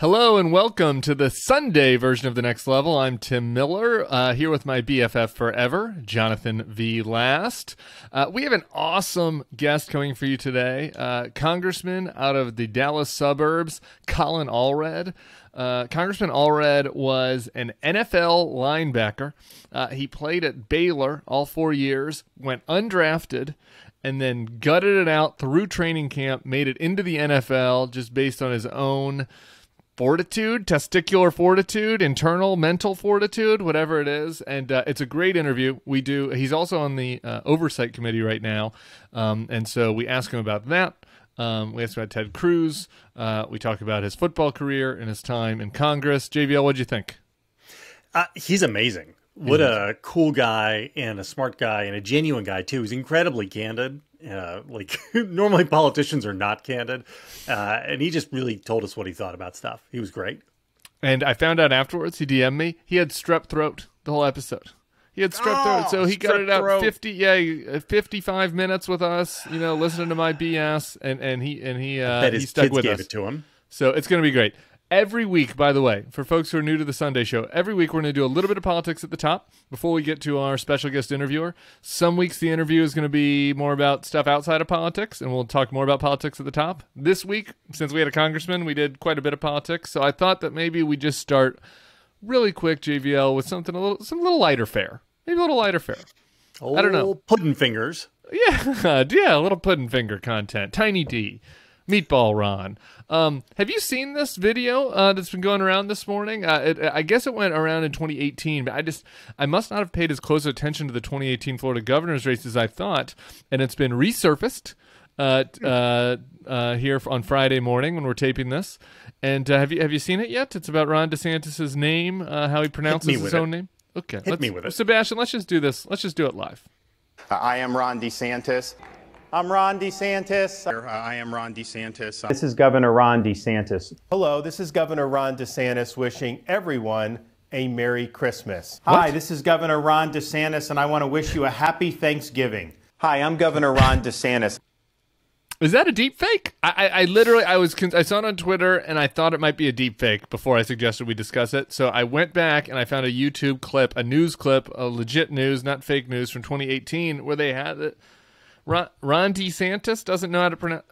Hello and welcome to the Sunday version of the Next Level. I'm Tim Miller, uh, here with my BFF forever, Jonathan V. Last. Uh, we have an awesome guest coming for you today, uh, Congressman out of the Dallas suburbs, Colin Allred. Uh, Congressman Allred was an NFL linebacker. Uh, he played at Baylor all four years, went undrafted, and then gutted it out through training camp, made it into the NFL just based on his own fortitude, testicular fortitude, internal mental fortitude, whatever it is. And uh, it's a great interview. We do. He's also on the uh, oversight committee right now, um, and so we ask him about that. Um, we ask about Ted Cruz. Uh, we talk about his football career and his time in Congress. JVL, what'd you think? Uh, he's amazing. What a cool guy and a smart guy and a genuine guy too. He's incredibly candid. Uh, like normally politicians are not candid, uh, and he just really told us what he thought about stuff. He was great. And I found out afterwards. He DM'd me. He had strep throat the whole episode. He had strep Oh, throat, so he got it out throat. fifty, yeah, uh, fifty-five minutes with us. You know, listening to my BS, and and he and he uh, Bet he stuck kids with gave us. it to him. So it's going to be great. Every week, by the way, for folks who are new to the Sunday show, every week we're going to do a little bit of politics at the top before we get to our special guest interviewer. Some weeks the interview is going to be more about stuff outside of politics, and we'll talk more about politics at the top. This week, since we had a congressman, we did quite a bit of politics. So I thought that maybe we just start really quick, JVL, with something a little, some little lighter fare. Maybe a little lighter fare. I don't know. Oh, Old Puddin' fingers. Yeah, yeah, a little pudding finger content. Tiny D, Meatball Ron. Um, have you seen this video uh, that's been going around this morning? Uh, it, I guess it went around in 2018, but I just I must not have paid as close attention to the 2018 Florida governor's race as I thought, and it's been resurfaced uh, uh, uh, here on Friday morning when we're taping this. And uh, have you have you seen it yet? It's about Ron DeSantis's name, uh, how he pronounces me his with own it. name. Okay, Hit let's- me with it. Sebastian. Let's just do this. Let's just do it live. I am Ron DeSantis. I'm Ron DeSantis. Uh, I am Ron DeSantis. This is Governor Ron DeSantis. Hello, this is Governor Ron DeSantis wishing everyone a Merry Christmas. What? Hi, this is Governor Ron DeSantis, and I want to wish you a happy Thanksgiving. Hi, I'm Governor Ron DeSantis. Is that a deep fake? I, I, I literally, I was, I saw it on Twitter, and I thought it might be a deep fake before I suggested we discuss it. So I went back and I found a YouTube clip, a news clip, a legit news, not fake news from 2018, where they had it. Ron, Ron DeSantis doesn't know how to pronounce.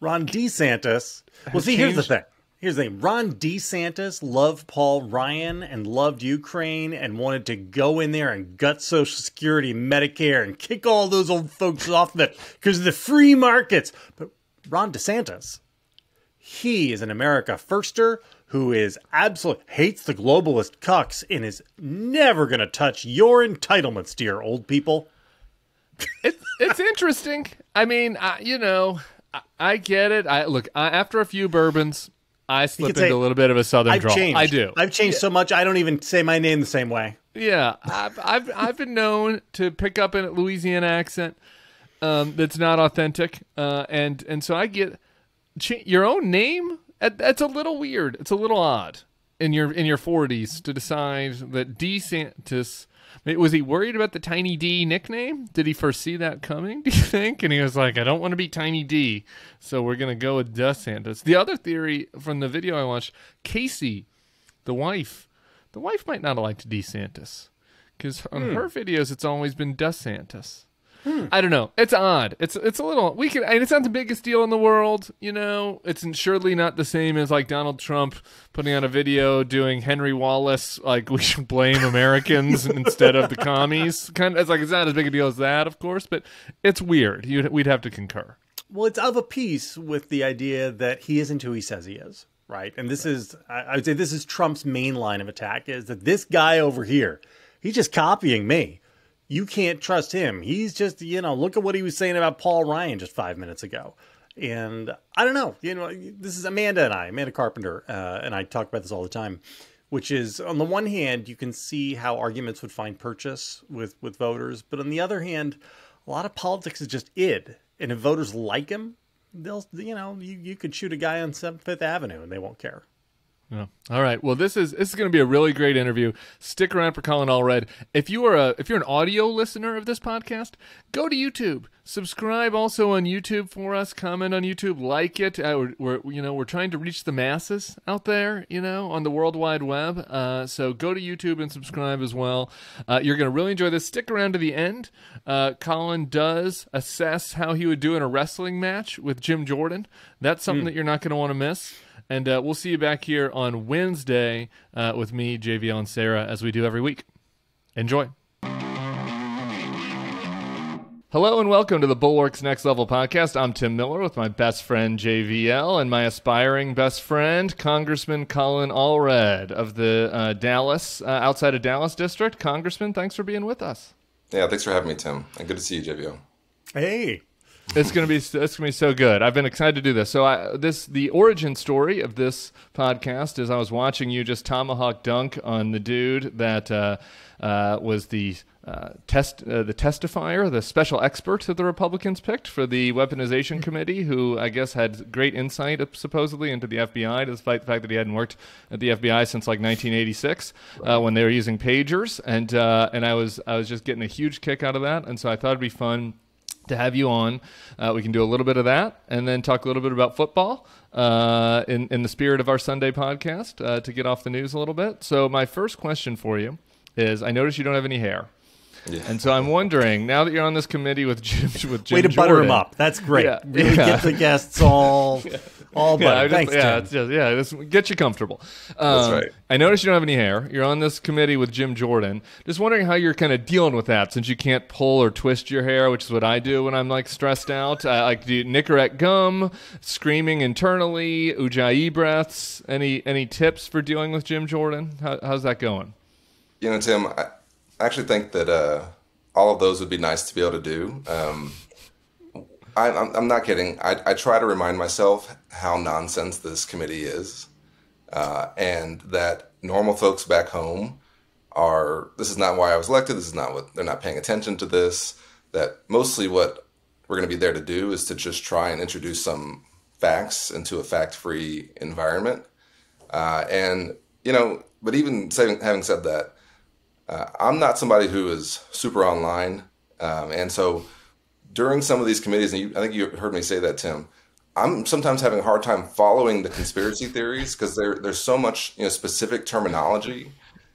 Ron DeSantis. Well, see, here's the thing. Here's the thing. Ron DeSantis loved Paul Ryan and loved Ukraine and wanted to go in there and gut Social Security, Medicare, and kick all those old folks off the because of the free markets. But Ron DeSantis, he is an America firster who is absolute hates the globalist cucks and is never going to touch your entitlements, dear old people. It's it's interesting. I mean, I, you know, I, I get it. I look I, after a few bourbons, I slip into say, a little bit of a southern I've drawl. changed. I do. I've changed so much. I don't even say my name the same way. Yeah, I've I've I've been known to pick up a Louisiana accent um, that's not authentic, uh, and and so I get ch- your own name. That's a little weird. It's a little odd in your in your forties to decide that DeSantis. Was he worried about the Tiny D nickname? Did he foresee that coming? Do you think? And he was like, "I don't want to be Tiny D, so we're gonna go with DeSantis." The other theory from the video I watched, Casey, the wife, the wife might not have liked DeSantis because on hmm. her videos it's always been DeSantis. I don't know. It's odd. It's it's a little. We can. And it's not the biggest deal in the world. You know, it's surely not the same as like Donald Trump putting out a video doing Henry Wallace like we should blame Americans instead of the commies. Kind of. It's like it's not as big a deal as that, of course, but it's weird. You'd, we'd have to concur. Well, it's of a piece with the idea that he isn't who he says he is, right? And this is, I I would say, this is Trump's main line of attack: is that this guy over here, he's just copying me. You can't trust him. He's just, you know, look at what he was saying about Paul Ryan just five minutes ago. And I don't know, you know, this is Amanda and I, Amanda Carpenter, uh, and I talk about this all the time. Which is, on the one hand, you can see how arguments would find purchase with with voters, but on the other hand, a lot of politics is just id, and if voters like him, they'll, you know, you, you could shoot a guy on Seventh Fifth Avenue and they won't care. Yeah. All right. Well, this is this is going to be a really great interview. Stick around for Colin Allred. If you are a if you're an audio listener of this podcast, go to YouTube. Subscribe also on YouTube for us. Comment on YouTube. Like it. Uh, we're, we're you know we're trying to reach the masses out there. You know on the World Wide Web. Uh, so go to YouTube and subscribe as well. Uh, you're going to really enjoy this. Stick around to the end. Uh, Colin does assess how he would do in a wrestling match with Jim Jordan. That's something mm. that you're not going to want to miss. And uh, we'll see you back here on Wednesday uh, with me, JVL, and Sarah, as we do every week. Enjoy. Hello and welcome to the Bulwarks Next Level podcast. I'm Tim Miller with my best friend JVL and my aspiring best friend, Congressman Colin Allred of the uh, Dallas, uh, outside of Dallas district. Congressman, thanks for being with us. Yeah, thanks for having me, Tim. And good to see you, JVL. Hey. It's gonna be it's gonna be so good. I've been excited to do this. So I, this the origin story of this podcast is I was watching you just tomahawk dunk on the dude that uh, uh, was the uh, test uh, the testifier, the special expert that the Republicans picked for the weaponization committee, who I guess had great insight supposedly into the FBI, despite the fact that he hadn't worked at the FBI since like 1986 uh, when they were using pagers, and uh, and I was I was just getting a huge kick out of that, and so I thought it'd be fun to have you on. Uh, we can do a little bit of that and then talk a little bit about football uh, in, in the spirit of our Sunday podcast uh, to get off the news a little bit. So, my first question for you is I notice you don't have any hair. Yeah. And so I'm wondering now that you're on this committee with Jim, with Jim Jordan, way to Jordan, butter him up. That's great. Yeah, really yeah. get the guests all yeah. all butter. Thanks, yeah, just, yeah, just get you comfortable. Um, That's right. I notice you don't have any hair. You're on this committee with Jim Jordan. Just wondering how you're kind of dealing with that since you can't pull or twist your hair, which is what I do when I'm like stressed out. I like do Nicorette gum, screaming internally, ujjayi breaths. Any any tips for dealing with Jim Jordan? How, how's that going? You know, Tim. I- I actually think that uh, all of those would be nice to be able to do. Um, I, am not kidding. I, I, try to remind myself how nonsense this committee is, uh, and that normal folks back home are. This is not why I was elected. This is not what they're not paying attention to this. That mostly what we're going to be there to do is to just try and introduce some facts into a fact-free environment. Uh, and you know, but even having said that, uh, I'm not somebody who is super online, um, and so during some of these committees, and you, I think you heard me say that, Tim. I'm sometimes having a hard time following the conspiracy theories because there, there's so much you know specific terminology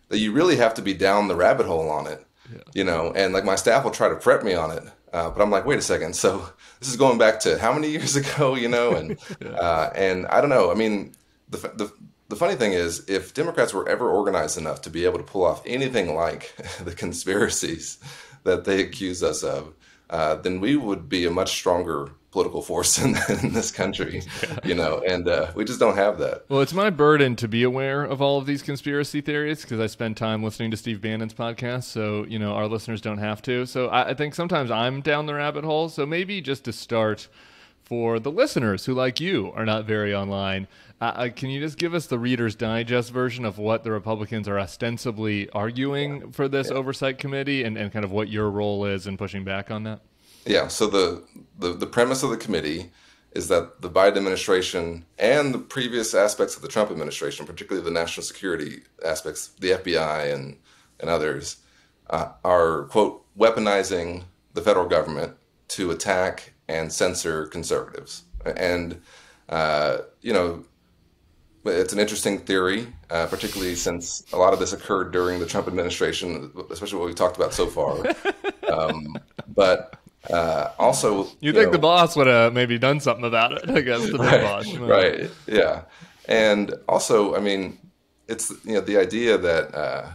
that you really have to be down the rabbit hole on it, yeah. you know. And like my staff will try to prep me on it, uh, but I'm like, wait a second. So this is going back to how many years ago, you know? And yeah. uh, and I don't know. I mean, the, the the funny thing is, if Democrats were ever organized enough to be able to pull off anything like the conspiracies that they accuse us of, uh, then we would be a much stronger political force in, in this country, you know, and uh, we just don't have that. Well, it's my burden to be aware of all of these conspiracy theories because I spend time listening to Steve Bannon's podcast, so you know our listeners don't have to. So I, I think sometimes I'm down the rabbit hole. So maybe just to start for the listeners who, like you, are not very online. Uh, uh, can you just give us the Reader's Digest version of what the Republicans are ostensibly arguing yeah. for this yeah. oversight committee and, and kind of what your role is in pushing back on that? Yeah, so the, the, the premise of the committee is that the Biden administration and the previous aspects of the Trump administration, particularly the national security aspects, the FBI and, and others, uh, are, quote, weaponizing the federal government to attack and censor conservatives. And, uh, you know, it's an interesting theory, uh, particularly since a lot of this occurred during the Trump administration, especially what we've talked about so far. um, but uh, also, you, you think know, the boss would have maybe done something about it? I guess the right, boss, right? Yeah, and also, I mean, it's you know the idea that uh,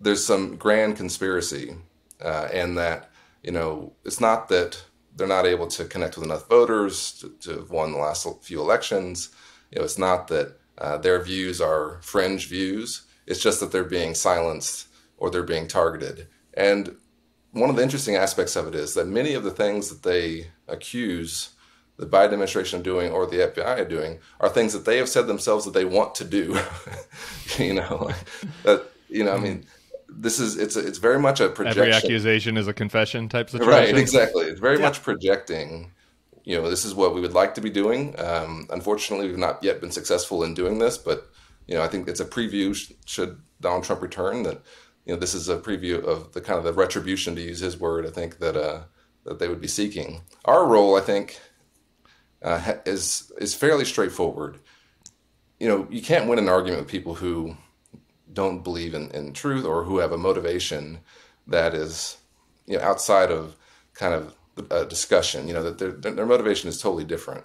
there's some grand conspiracy, uh, and that you know it's not that they're not able to connect with enough voters to, to have won the last few elections you know, it's not that uh, their views are fringe views. It's just that they're being silenced or they're being targeted. And one of the interesting aspects of it is that many of the things that they accuse the Biden administration of doing or the FBI of doing are things that they have said themselves that they want to do. you know, that you know, I mean, this is it's it's very much a projection. Every accusation is a confession type situation. Right, exactly. It's very yeah. much projecting you know, this is what we would like to be doing. Um, unfortunately, we've not yet been successful in doing this, but you know, I think it's a preview should Donald Trump return that you know this is a preview of the kind of the retribution to use his word. I think that uh, that they would be seeking. Our role, I think, uh, is is fairly straightforward. You know, you can't win an argument with people who don't believe in, in truth or who have a motivation that is you know outside of kind of a discussion. You know that their their motivation is totally different.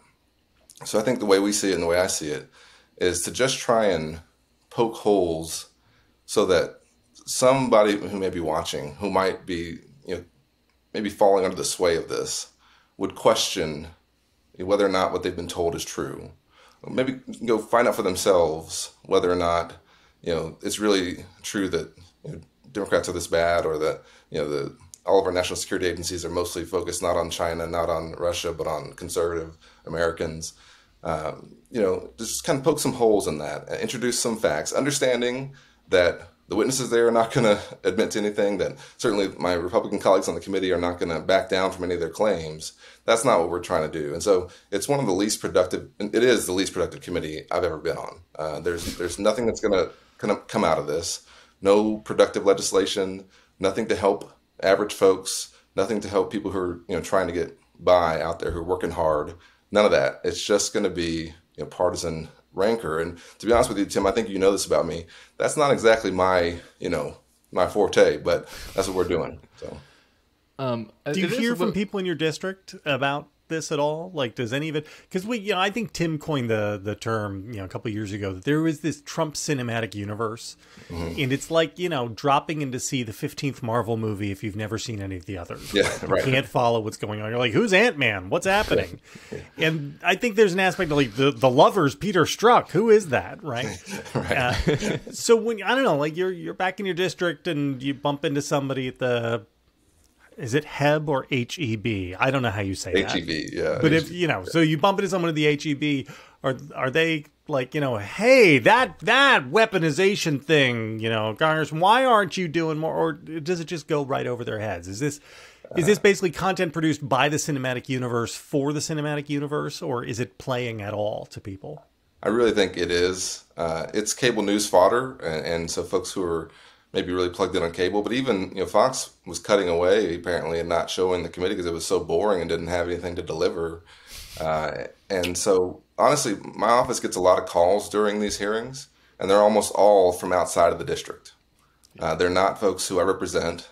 So I think the way we see it and the way I see it is to just try and poke holes so that somebody who may be watching, who might be, you know, maybe falling under the sway of this, would question whether or not what they've been told is true. Maybe go find out for themselves whether or not, you know, it's really true that you know, Democrats are this bad, or that you know the all of our national security agencies are mostly focused not on China, not on Russia, but on conservative Americans. Um, you know, just kind of poke some holes in that, introduce some facts, understanding that the witnesses there are not going to admit to anything, that certainly my Republican colleagues on the committee are not going to back down from any of their claims. That's not what we're trying to do. And so it's one of the least productive, it is the least productive committee I've ever been on. Uh, there's, there's nothing that's going to come out of this. No productive legislation, nothing to help average folks, nothing to help people who are you know trying to get by out there who are working hard. None of that. It's just going to be you know, partisan rancor. And to be honest with you, Tim, I think you know this about me. That's not exactly my, you know, my forte, but that's what we're doing. So, um, do you hear from people in your district about this at all? Like, does any of it? Because we, you know, I think Tim coined the the term, you know, a couple years ago that there was this Trump cinematic universe, mm-hmm. and it's like you know dropping in to see the fifteenth Marvel movie if you've never seen any of the others. Yeah, right. You can't follow what's going on. You're like, who's Ant Man? What's happening? and I think there's an aspect of like the the lovers Peter Strzok. Who is that? Right. right. Uh, so when I don't know, like you're you're back in your district and you bump into somebody at the is it Heb or H E B? I don't know how you say H-E-B, that. H E B, yeah. But if you know, so you bump into someone at the H E B, are are they like you know, hey, that that weaponization thing, you know, Congressman, why aren't you doing more? Or does it just go right over their heads? Is this is this basically content produced by the cinematic universe for the cinematic universe, or is it playing at all to people? I really think it is. Uh, it's cable news fodder, and, and so folks who are maybe really plugged in on cable. But even you know Fox was cutting away apparently and not showing the committee because it was so boring and didn't have anything to deliver. Uh, and so honestly, my office gets a lot of calls during these hearings, and they're almost all from outside of the district. Uh, they're not folks who I represent.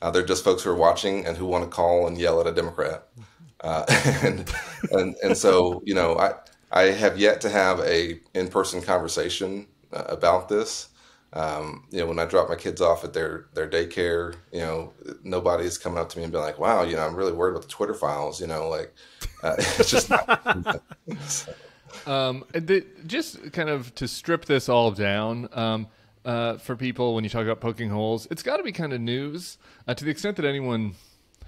Uh, they're just folks who are watching and who want to call and yell at a Democrat. Uh, and, and and so you know I I have yet to have a in person conversation uh, about this. Um, you know, when I drop my kids off at their their daycare, you know, nobody's coming up to me and being like, "Wow, you know, I'm really worried about the Twitter files." You know, like uh, it's just not. um, the, just kind of to strip this all down. Um, uh, for people, when you talk about poking holes, it's got to be kind of news uh, to the extent that anyone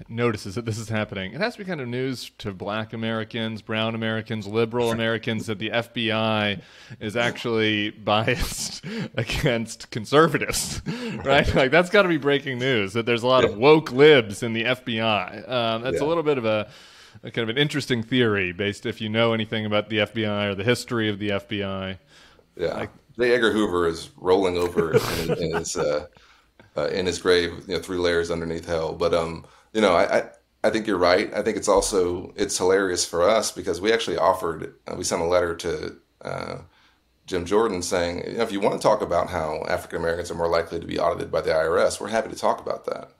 notices that this is happening. It has to be kind of news to black Americans, brown Americans, liberal Americans that the FBI is actually biased against conservatives, right? Like that's got to be breaking news that there's a lot of woke libs in the FBI. Um, that's yeah. a little bit of a, a, kind of an interesting theory based if you know anything about the FBI or the history of the FBI. Yeah. Like, J. Edgar Hoover is rolling over in, in his uh, uh, in his grave, you know, three layers underneath hell. But um, you know, I, I, I think you're right. I think it's also it's hilarious for us because we actually offered uh, we sent a letter to uh, Jim Jordan saying, you know, if you want to talk about how African Americans are more likely to be audited by the IRS, we're happy to talk about that.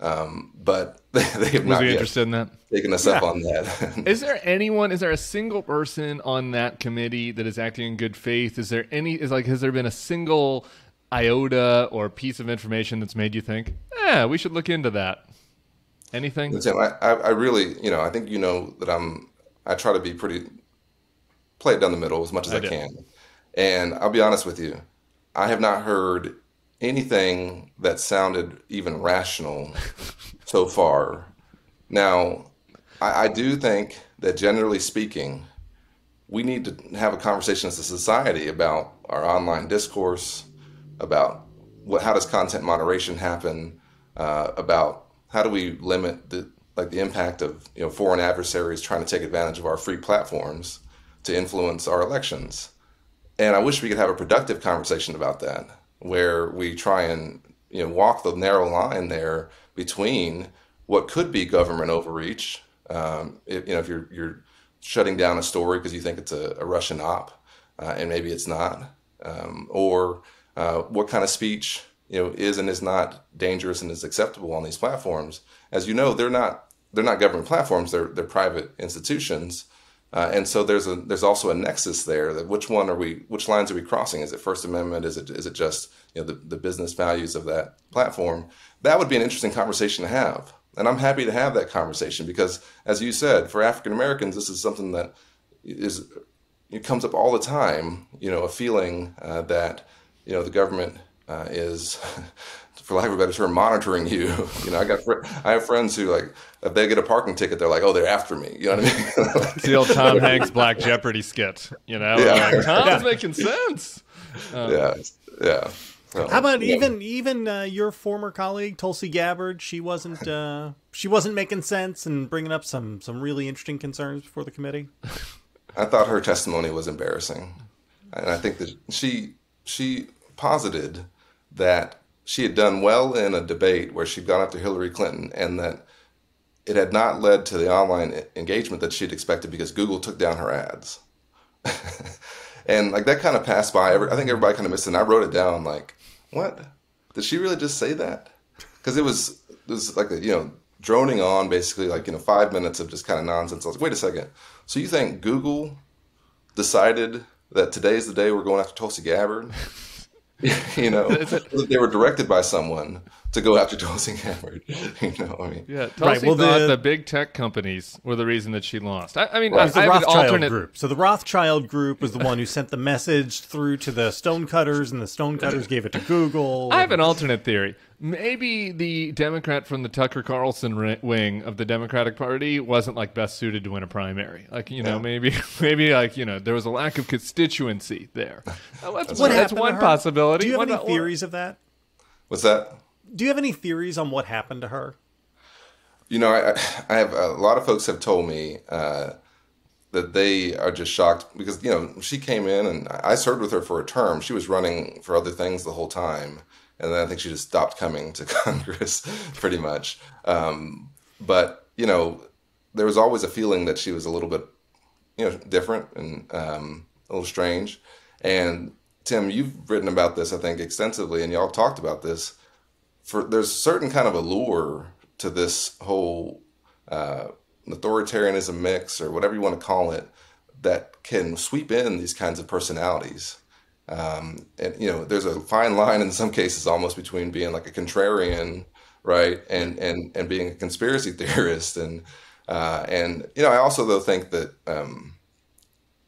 Um, but they, they have Was not interested in that? taken us yeah. up on that. is there anyone? Is there a single person on that committee that is acting in good faith? Is there any? Is like has there been a single iota or piece of information that's made you think, yeah, we should look into that? Anything? Listen, I, I really, you know, I think you know that I'm. I try to be pretty play it down the middle as much as I, I can, and I'll be honest with you, I have not heard anything that sounded even rational so far. Now, I, I do think that generally speaking, we need to have a conversation as a society about our online discourse, about what, how does content moderation happen, uh, about how do we limit the like the impact of you know foreign adversaries trying to take advantage of our free platforms to influence our elections? and I wish we could have a productive conversation about that, where we try and you know walk the narrow line there between what could be government overreach. Um, if, you know, if you're you're shutting down a story because you think it's a, a Russian op, uh, and maybe it's not, um, or uh, what kind of speech you know is and is not dangerous and is acceptable on these platforms. As you know, they're not they're not government platforms; they're they're private institutions. Uh, and so there's a there's also a nexus there that which one are we which lines are we crossing? Is it First Amendment? Is it is it just you know the, the business values of that platform? That would be an interesting conversation to have. And I'm happy to have that conversation because, as you said, for African Americans, this is something that is it comes up all the time. You know, a feeling uh, that you know the government uh, is for lack of a better term, monitoring you. You know, I got fr- I have friends who like if they get a parking ticket, they're like, oh, they're after me. You know what I mean? it's the old Tom Hanks Black Jeopardy skit. You know, yeah. like, Tom's yeah. making sense. Um, yeah, yeah. So, How about yeah. even even uh, your former colleague Tulsi Gabbard? She wasn't uh, she wasn't making sense and bringing up some some really interesting concerns before the committee. I thought her testimony was embarrassing, and I think that she she posited that she had done well in a debate where she'd gone after Hillary Clinton and that it had not led to the online engagement that she'd expected because Google took down her ads. and like that kind of passed by. I think everybody kind of missed it. And I wrote it down like, what? Did she really just say that? Because it was it was like you know droning on basically like you know five minutes of just kind of nonsense. I was like, wait a second. So you think Google decided that today's the day we're going after Tulsi Gabbard? you know, they were directed by someone to go after Tulsi Gabbard. You know, I mean, yeah, Tulsi right, well, thought the, the, big tech companies were the reason that she lost. I, I mean, right. I, I the Rothschild alternate... group. So the Rothschild group was the one who sent the message through to the Stonecutters, and the Stonecutters gave it to Google. I have an alternate theory. Maybe the Democrat from the Tucker Carlson wing of the Democratic Party wasn't like best suited to win a primary. Like you know, yeah. maybe maybe like you know there was a lack of constituency there. That's, what that's one possibility. Do you have what, any theories of that? What's that? Do you have any theories on what happened to her? You know, I, I have a lot of folks have told me uh, that they are just shocked because you know she came in and I served with her for a term. She was running for other things the whole time, and then I think she just stopped coming to Congress pretty much. Um, but you know, there was always a feeling that she was a little bit, you know, different and um, a little strange. And Tim, you've written about this, I think, extensively, and y'all talked about this for there's certain kind of allure to this whole uh, authoritarianism mix or whatever you want to call it that can sweep in these kinds of personalities. Um, and you know, there's a fine line in some cases almost between being like a contrarian, right, and and and being a conspiracy theorist. And uh, and you know, I also though think that um,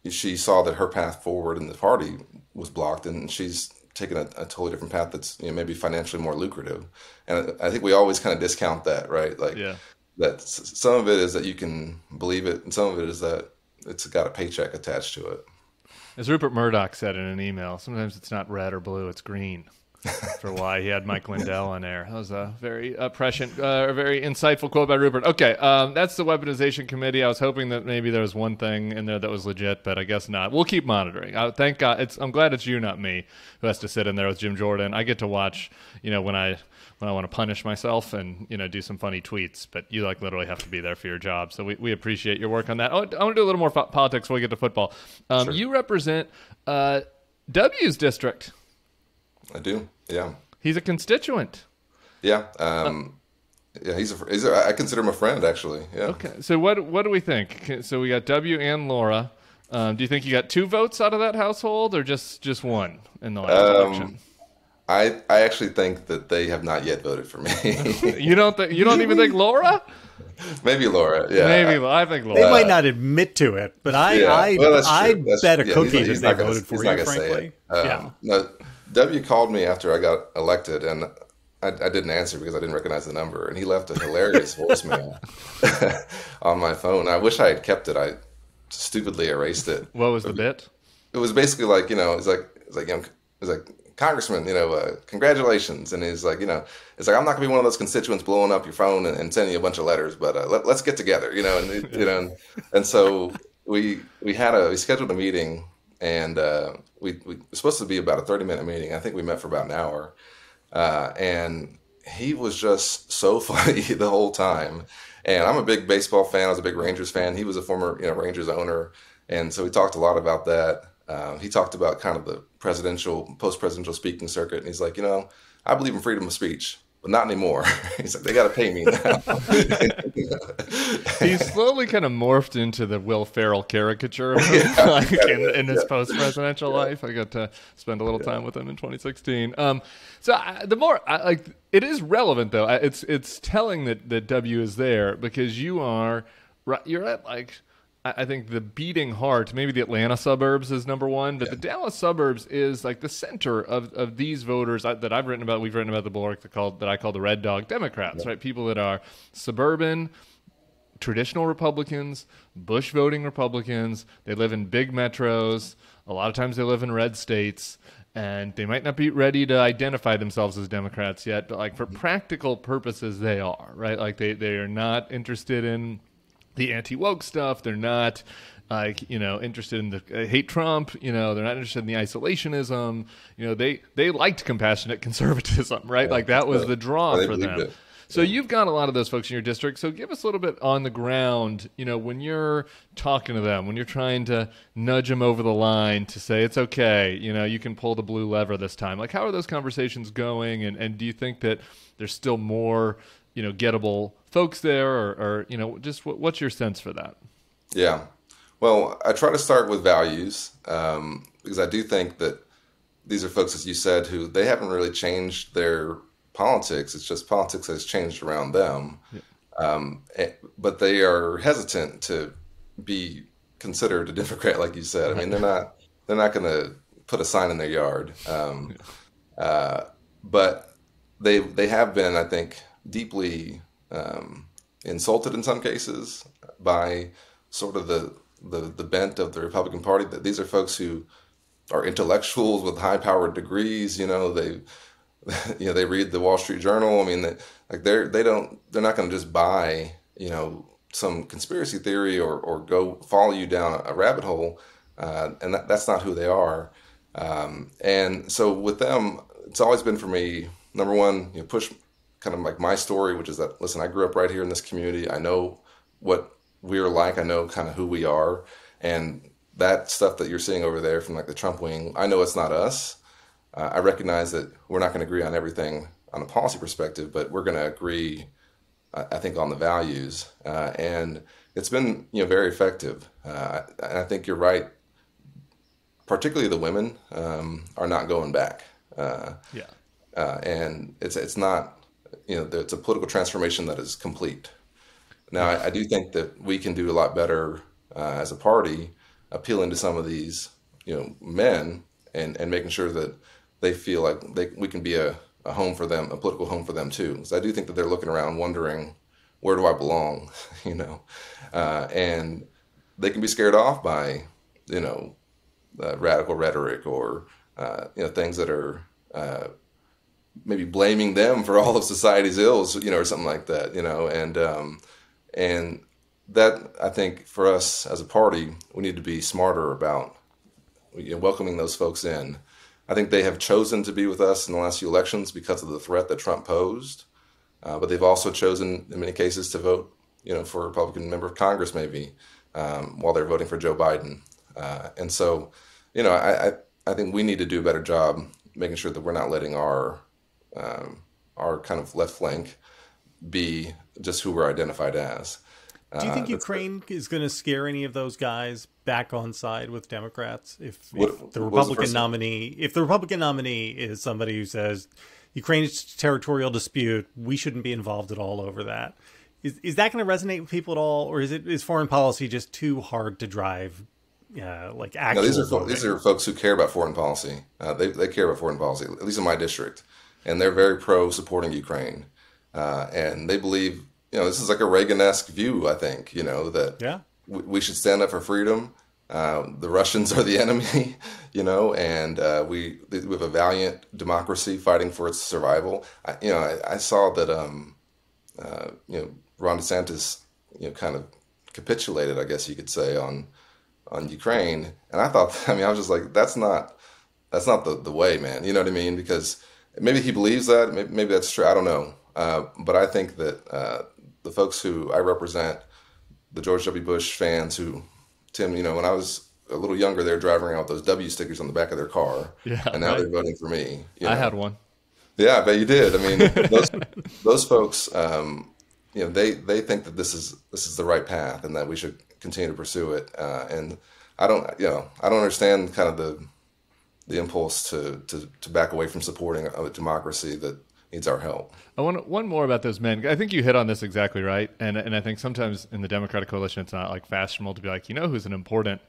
she saw that her path forward in the party was blocked, and she's taken a, a, totally different path that's you know maybe financially more lucrative. And I, think we always kind of discount that right? Like yeah. that some of it is that you can believe it and some of it is that it's got a paycheck attached to it as rupert murdoch said in an email sometimes it's not red or blue it's green for why he had Mike Lindell on air. That was a very uh, prescient, uh, very insightful quote by Rupert. Okay, um, that's the weaponization committee. I was hoping that maybe there was one thing in there that was legit, but I guess not. We'll keep monitoring. Uh, thank God. It's, I'm glad it's you, not me, who has to sit in there with Jim Jordan. I get to watch, you know, when I when I want to punish myself and you know do some funny tweets. But you like literally have to be there for your job. So we, we appreciate your work on that. Oh, I want to do a little more fo- politics before we get to football. Um, sure. You represent uh, W's district. I do. Yeah. He's a constituent. Yeah. Um, uh, yeah, he's a, he's a. I consider him a friend, actually. Yeah. Okay. So what what do we think? So we got W and Laura. Um, do you think you got two votes out of that household, or just just one in the last um, election? I I actually think that they have not yet voted for me. you don't think you don't even think Laura? Maybe Laura. Yeah. Maybe I think Laura. They might not admit to it, but I yeah. I well, I bet a yeah, cookie that they voted for you. Frankly, um, yeah. No, W called me after I got elected, and I, I, didn't answer because I didn't recognize the number, and he left a hilarious voicemail on my phone. I wish I had kept it. I stupidly erased it. What was the bit? It was basically like you know, it's like it's like you know, it's like Congressman, you know, uh, congratulations. And he's like, you know, it's like I'm not gonna be one of those constituents blowing up your phone and, and sending you a bunch of letters, but uh, let, us get together, you know, and you know, and, and so we we had a we scheduled a meeting and uh, we, we supposed to be about a 30 minute meeting. I think we met for about an hour. Uh, and he was just so funny the whole time. And I'm a big baseball fan. I was a big Rangers fan. He was a former you know Rangers owner, and so we talked a lot about that. Uh, he talked about kind of the presidential, post presidential speaking circuit, and he's like, you know, I believe in freedom of speech but not anymore. He's like, they got to pay me now. He's slowly kind of morphed into the Will Ferrell caricature of him, yeah, like yeah, in, in, his yeah. post presidential life. I got to spend a little time with him in 2016. Um, so I, the more I, like, it is relevant though. It's it's telling that that W is there because you are you're at like I think the beating heart, maybe the Atlanta suburbs is number one, but yeah. the Dallas suburbs is like the center of, of these voters that I've written about. We've written about the bulwark that, called, that I call the red dog Democrats, yeah. right? People that are suburban, traditional Republicans, Bush voting Republicans. They live in big metros. A lot of times they live in red states. And they might not be ready to identify themselves as Democrats yet, but like for mm-hmm. practical purposes, they are, right? Like they, they are not interested in the anti woke stuff. They're not like you know interested in the uh, hate Trump. You know they're not interested in the isolationism. You know they they liked compassionate conservatism, right? Yeah, like that was the draw for them. It. So you've got a lot of those folks in your district. So give us a little bit on the ground. You know when you're talking to them, when you're trying to nudge them over the line to say it's okay. You know you can pull the blue lever this time. Like how are those conversations going? And and do you think that there's still more you know gettable folks there, or, or you know, just what, what's your sense for that? Yeah, well, I try to start with values um, because I do think that these are folks, as you said, who they haven't really changed their politics. It's just politics has changed around them. Yeah. Um, eh, but they are hesitant to be considered a Democrat, like you said. I mean, they're not they're not going to put a sign in their yard. Um, uh, but they they have been, I think, deeply um, insulted in some cases by sort of the, the, the bent of the Republican Party. That these are folks who are intellectuals with high powered degrees. You know, they you know they read the Wall Street Journal. I mean, they, like they're they don't they're not going to just buy you know some conspiracy theory or or go follow you down a rabbit hole. Uh, and that, that's not who they are. Um, and so with them, it's always been for me number one, you know, push kind of like my story, which is that listen, I grew up right here in this community. I know what we're like. I know kind of who we are, and that stuff that you're seeing over there from like the Trump wing. I know it's not us. Uh, I recognize that we're not going to agree on everything on a policy perspective, but we're going to agree, I, I think, on the values, uh, and it's been you know very effective. Uh, and I think you're right. Particularly the women um, are not going back. Uh, yeah. Uh, and it's it's not you know, it's a political transformation that is complete. Now, I, I do think that we can do a lot better uh, as a party, appealing to some of these, you know, men and, and making sure that they feel like they, we can be a, a home for them, a political home for them too. Because I do think that they're looking around wondering, where do I belong, you know? Uh, and they can be scared off by, you know, uh, radical rhetoric or, uh, you know, things that are uh, maybe blaming them for all of society's ills, you know, or something like that, you know, and um, and that I think for us as a party, we need to be smarter about you know, welcoming those folks in. I think they have chosen to be with us in the last few elections because of the threat that Trump posed, uh, but they've also chosen in many cases to vote, you know, for a Republican member of Congress maybe um, while they're voting for Joe Biden, uh, and so you know, I, I I think we need to do a better job making sure that we're not letting our um, our kind of left flank be just who we're identified as. Do you think uh, Ukraine is going to scare any of those guys back on side with Democrats if, what, if the Republican the nominee if the Republican nominee is somebody who says Ukraine's territorial dispute we shouldn't be involved at all over that is is that going to resonate with people at all or is it is foreign policy just too hard to drive uh, like actual no, these are these are folks who care about foreign policy. Uh, they they care about foreign policy at least in my district and they're very pro supporting Ukraine. Uh, and they believe, you know, this is like a Reagan-esque view. I think, you know, that yeah. we, we should stand up for freedom. Uh, the Russians are the enemy, you know, and uh, we we have a valiant democracy fighting for its survival. I, you know, I, I saw that, um, uh, you know, Ron DeSantis, you know, kind of capitulated, I guess you could say, on on Ukraine, and I thought, I mean, I was just like, that's not that's not the, the way, man. You know what I mean? Because maybe he believes that. Maybe, maybe that's true. I don't know. Uh, but I think that uh, the folks who I represent, the George W. Bush fans who, Tim, you know, when I was a little younger, they were driving around with those W stickers on the back of their car. Yeah, and now right. they're voting for me. you I had one. Yeah, I bet you did. I mean, those those folks, um, you know, they they think that this is this is the right path and that we should continue to pursue it. Uh, and I don't, you know, I don't understand kind of the the impulse to to, to back away from supporting a, democracy that needs our help. I want one more about those men. I think you hit on this exactly right, and and I think sometimes in the Democratic coalition, it's not like fashionable to be like, you know, who's an important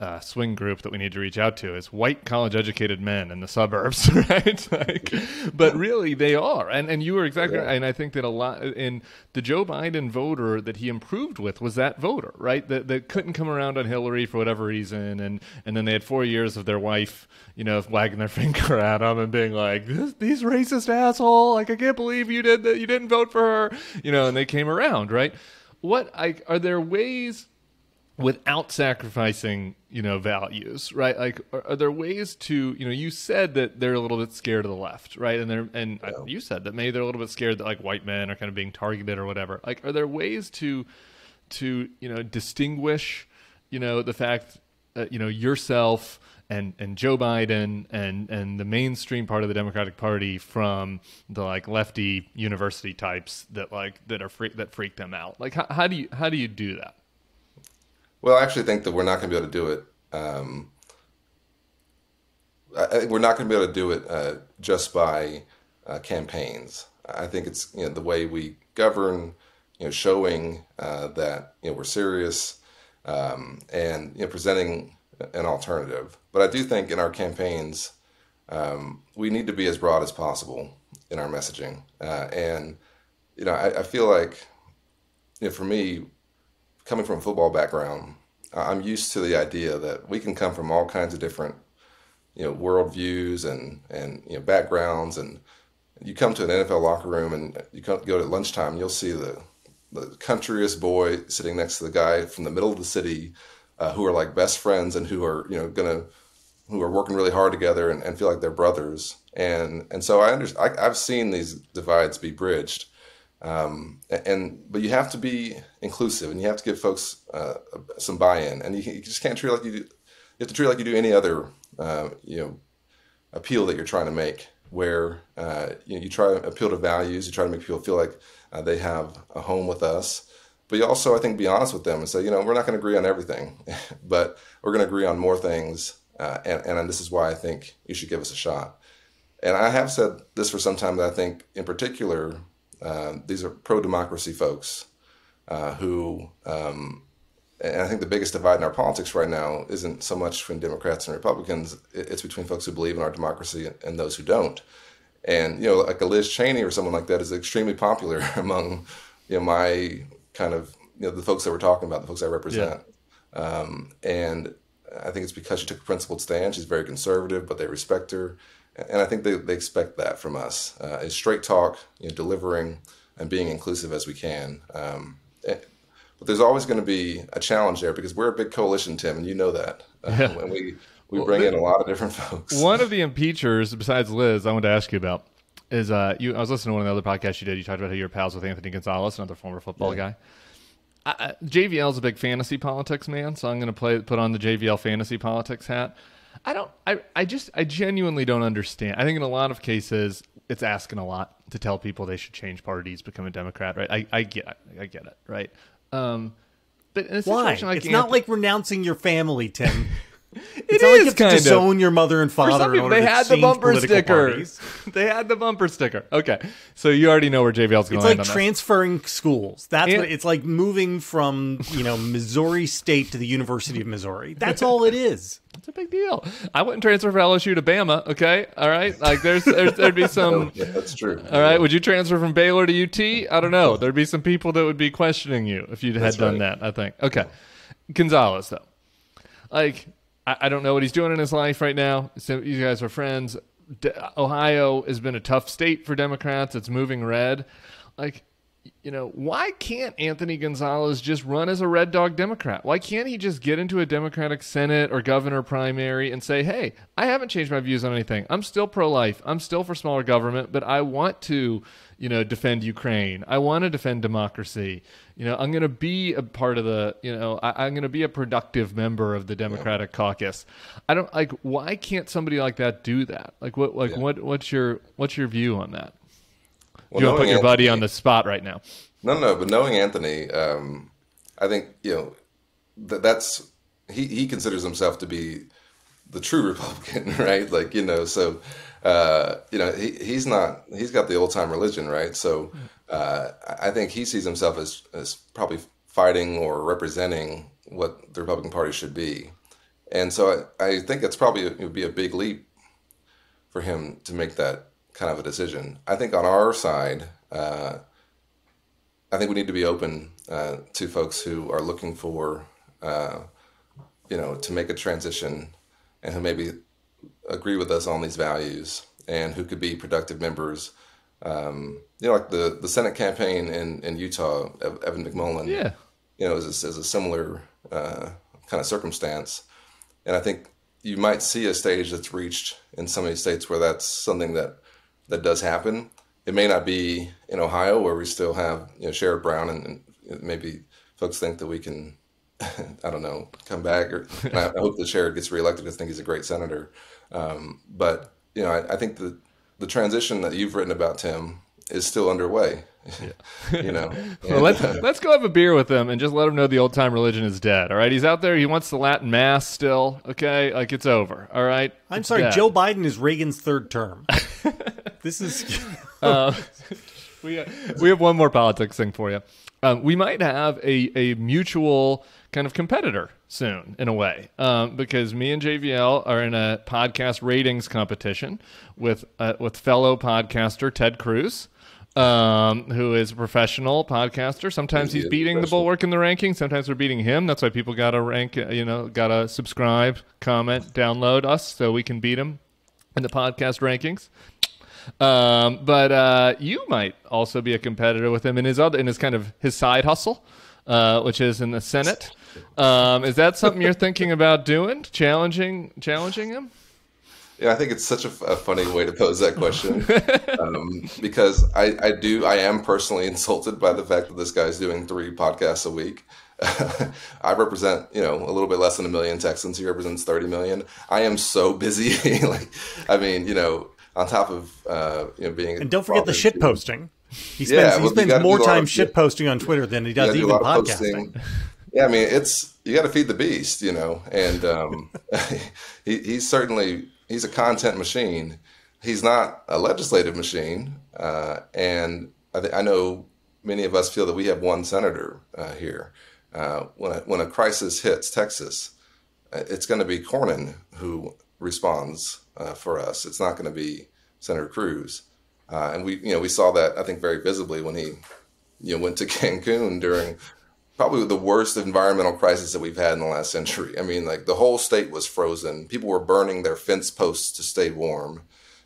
uh, swing group that we need to reach out to is white college educated men in the suburbs, right? like, but really, they are, and and you were exactly right. And I think that a lot in the Joe Biden voter that he improved with was that voter, right? That that couldn't come around on Hillary for whatever reason, and and then they had four years of their wife, you know, wagging their finger at him and being like, this, "These racist asshole! Like, I can't believe you did that. You didn't vote for her," you know, and they came around, right? What I, are there ways? Without sacrificing you know values right? Like are, are, there ways to you know you said that they're a little bit scared of the left right? And they're and yeah. you said that maybe they're a little bit scared that like white men are kind of being targeted or whatever. Like are there ways to to you know distinguish you know the fact that you know yourself and and Joe Biden and and the mainstream part of the Democratic Party from the like lefty university types that like that are freak that freak them out? Like how, how do you how do you do that well, I actually think that we're not going to be able to do it. Um, I, we're not going to be able to do it uh, just by uh, campaigns. I think it's you know the way we govern, you know, showing uh, that you know we're serious um, and you know presenting an alternative. But I do think in our campaigns um, we need to be as broad as possible in our messaging. Uh, and you know, I, I feel like you know for me coming from a football background, I'm used to the idea that we can come from all kinds of different, you know, worldviews and and you know backgrounds, and you come to an NFL locker room and you go to lunchtime, you'll see the the countryest boy sitting next to the guy from the middle of the city, uh, who are like best friends and who are you know gonna who are working really hard together and, and feel like they're brothers, and and so I understand. I, I've seen these divides be bridged. Um, and but you have to be inclusive, and you have to give folks uh, some buy-in, and you, you, just can't treat like you do. You have to treat like you do any other, uh, you know, appeal that you're trying to make, where uh, you, know, you try to appeal to values, you try to make people feel like uh, they have a home with us, but you also, I think, be honest with them and say, you know, we're not going to agree on everything, but we're going to agree on more things, uh, and, and this is why I think you should give us a shot. And I have said this for some time that I think, in particular, uh, these are pro democracy folks uh, who, um, and I think the biggest divide in our politics right now isn't so much between Democrats and Republicans, it's between folks who believe in our democracy and those who don't. And, you know, like a Liz Cheney or someone like that is extremely popular among, you know, my kind of, you know, the folks that we're talking about, the folks I represent. Yeah. Um, and I think it's because she took a principled stand. She's very conservative, but they respect her and I think they, they expect that from us uh, is straight talk, you know, delivering and being inclusive as we can. Um, eh, but there's always going to be a challenge there because we're a big coalition, Tim, and you know that. Uh, yeah. When we we well, bring the, in a lot of different folks. One of the impeachers, besides Liz, I wanted to ask you about is uh, you. I was listening to one of the other podcasts you did. You talked about how you're pals with Anthony Gonzalez, another former football yeah. guy. I, JVL is a big fantasy politics man, so I'm going to play put on the JVL fantasy politics hat. I don't. I. I just. I genuinely don't understand. I think in a lot of cases, it's asking a lot to tell people they should change parties, become a Democrat. Right. I. I get. I get it. Right. Um. But in a Why? situation like it's Anthony, not like renouncing your family, Tim. It it's not like you have to kind disown your mother and father. For some people, in order they to had the bumper sticker. they had the bumper sticker. Okay, so you already know where JVL's going It's like on transferring schools. That's And- what it's like moving from you know Missouri State to the University of Missouri. That's all it is. this. It's a big deal. I wouldn't transfer from LSU to Bama. Okay, all right. Like there's, there's there'd be some. Oh, yeah, that's true. All right, would you transfer from Baylor to UT? I don't know. There'd be some people that would be questioning you if you had That's done right. that. I think. Okay, Gonzalez though, like I, I don't know what he's doing in his life right now. So you guys are friends. D- Ohio has been a tough state for Democrats. It's moving red. Like, you know, why can't Anthony Gonzalez just run as a red dog Democrat? Why can't he just get into a Democratic Senate or governor primary and say, hey, I haven't changed my views on anything. I'm still pro life. I'm still for smaller government, but I want to, you know, defend Ukraine. I want to defend democracy. You know, I'm going to be a part of the, you know, I, am going to be a productive member of the Democratic yeah. caucus. I don't like, why can't somebody like that do that? Like, what, like, yeah. what, what's your, what's your view on that? Well, you want to put your Anthony, buddy on the spot right now? No, no, but knowing Anthony, um, I think you know that that's he he considers himself to be the true Republican, right? Like you know, so uh, you know he he's not he's got the old time religion, right? So uh, I think he sees himself as as probably fighting or representing what the Republican Party should be, and so I, I think it's probably it would be a big leap for him to make that kind of a decision. I think on our side, uh, I think we need to be open uh, to folks who are looking for, uh, you know, to make a transition and who maybe agree with us on these values and who could be productive members. Um, you know, like the, the Senate campaign in, in Utah, Evan McMullin, yeah. you know, is, is a similar uh, kind of circumstance. And I think you might see a stage that's reached in some of these states where that's something that that does happen. It may not be in Ohio where we still have you know Sherrod Brown and, and maybe folks think that we can I don't know come back or I, hope that Sherrod gets reelected. I think he's a great senator. Um, but you know I, I think the the transition that you've written about Tim is still underway. Yeah. you know. well, let's let's go have a beer with him and just let him know the old time religion is dead. All right, he's out there. He wants the Latin mass still. Okay, like it's over. All right. I'm it's sorry. Dead. Joe Biden is Reagan's third term. this is. uh, we we have one more politics thing for you. Um, we might have a a mutual kind of competitor soon in a way um, because me and JVL are in a podcast ratings competition with uh, with fellow podcaster Ted Cruz. Um, who is a professional podcaster. Sometimes he's beating the bulwark in the rankings. Sometimes we're beating him. That's why people got to rank, you know, got to subscribe, comment, download us so we can beat him in the podcast rankings. Um, but uh, you might also be a competitor with him in his other in his kind of his side hustle, uh, which is in the Senate. Um, is that something you're thinking about doing? Challenging challenging him? Yeah, I think it's such a, a funny way to pose that question um, because I, I do I am personally insulted by the fact that this guy's doing three podcasts a week. I represent, you know, a little bit less than a million Texans. He represents 30 million. I am so busy. like, I mean, you know, on top of uh, you know being and don't forget the shit posting. He spends yeah, well, he spends more time shit posting on Twitter than he does even podcasting. Yeah, I mean it's you got to feed the beast, you know, and um, he, he's certainly he's a content machine. He's not a legislative machine, uh, and I, th- I, know many of us feel that we have one senator uh, here. Uh, when a, when a crisis hits Texas, uh, it's going to be Cornyn who responds uh, for us. It's not going to be Senator Cruz, uh, and we you know we saw that I think very visibly when he you know went to Cancun during probably the worst environmental crisis that we've had in the last century. I mean, like the whole state was frozen. People were burning their fence posts to stay warm.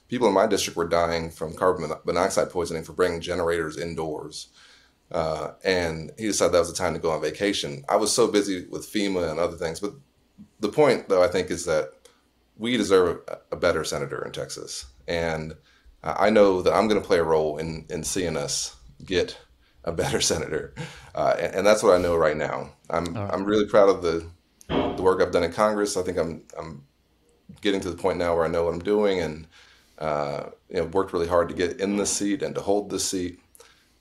People in my district were dying from carbon monoxide poisoning for bringing generators indoors. Uh, and he decided that was the time to go on vacation. I was so busy with FEMA and other things. But the point, though, I think, is that we deserve a better senator in Texas. And I know that I'm going to play a role in, in seeing us get a better senator. Uh, and, and, that's what I know right now. I'm, right. I'm really proud of the, the work I've done in Congress. I think I'm, I'm getting to the point now where I know what I'm doing and uh, you know, worked really hard to get in this seat and to hold this seat.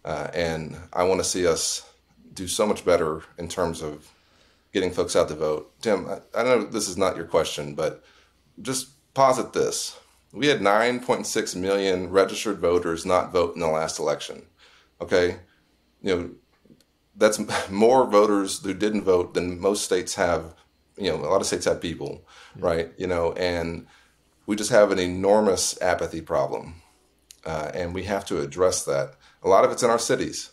Uh, and I want to see us do so much better in terms of getting folks out to vote. Tim, I, I know this is not your question, but just posit this. We had 9.6 million registered voters not vote in the last election. Okay? You know, that's more voters who didn't vote than most states have. You know, a lot of states have people, right? You know, and we just have an enormous apathy problem. Uh, and we have to address that. A lot of it's in our cities.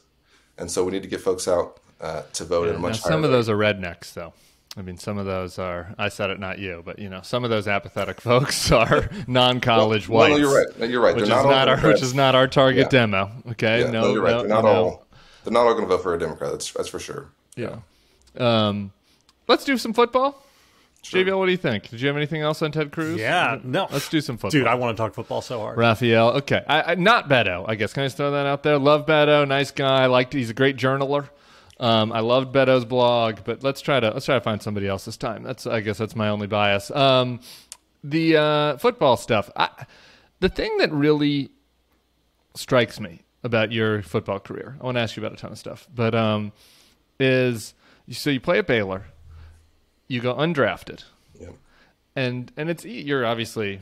And so we need to get folks out uh, to vote yeah, at a much Some of those are rednecks, though. I mean, some of those are, I said it, not you, but, you know, some of those apathetic folks are non college well, whites. No, you're right. No, you're right. Which, is not, our, which is not our target yeah. demo. Okay. Yeah, no, no, you're right. They're not all. They're not all going to vote for a Democrat. That's that's for sure. Yeah. Um, let's do some football. JVL, what do you think? Did you have anything else on Ted Cruz? Yeah, no. Let's do some football. Dude, I want to talk football so hard. Rafael, okay, I, I, not Beto. I guess can I just throw that out there? Love Beto, nice guy. I Liked he's a great journaler. Um, I loved Beto's blog, but let's try to let's try to find somebody else this time. That's I guess that's my only bias. Um, the uh, football stuff. I, the thing that really strikes me about your football career, I want to ask you about a ton of stuff, but um, is so you play at Baylor, you go undrafted, Yeah. and and it's you're obviously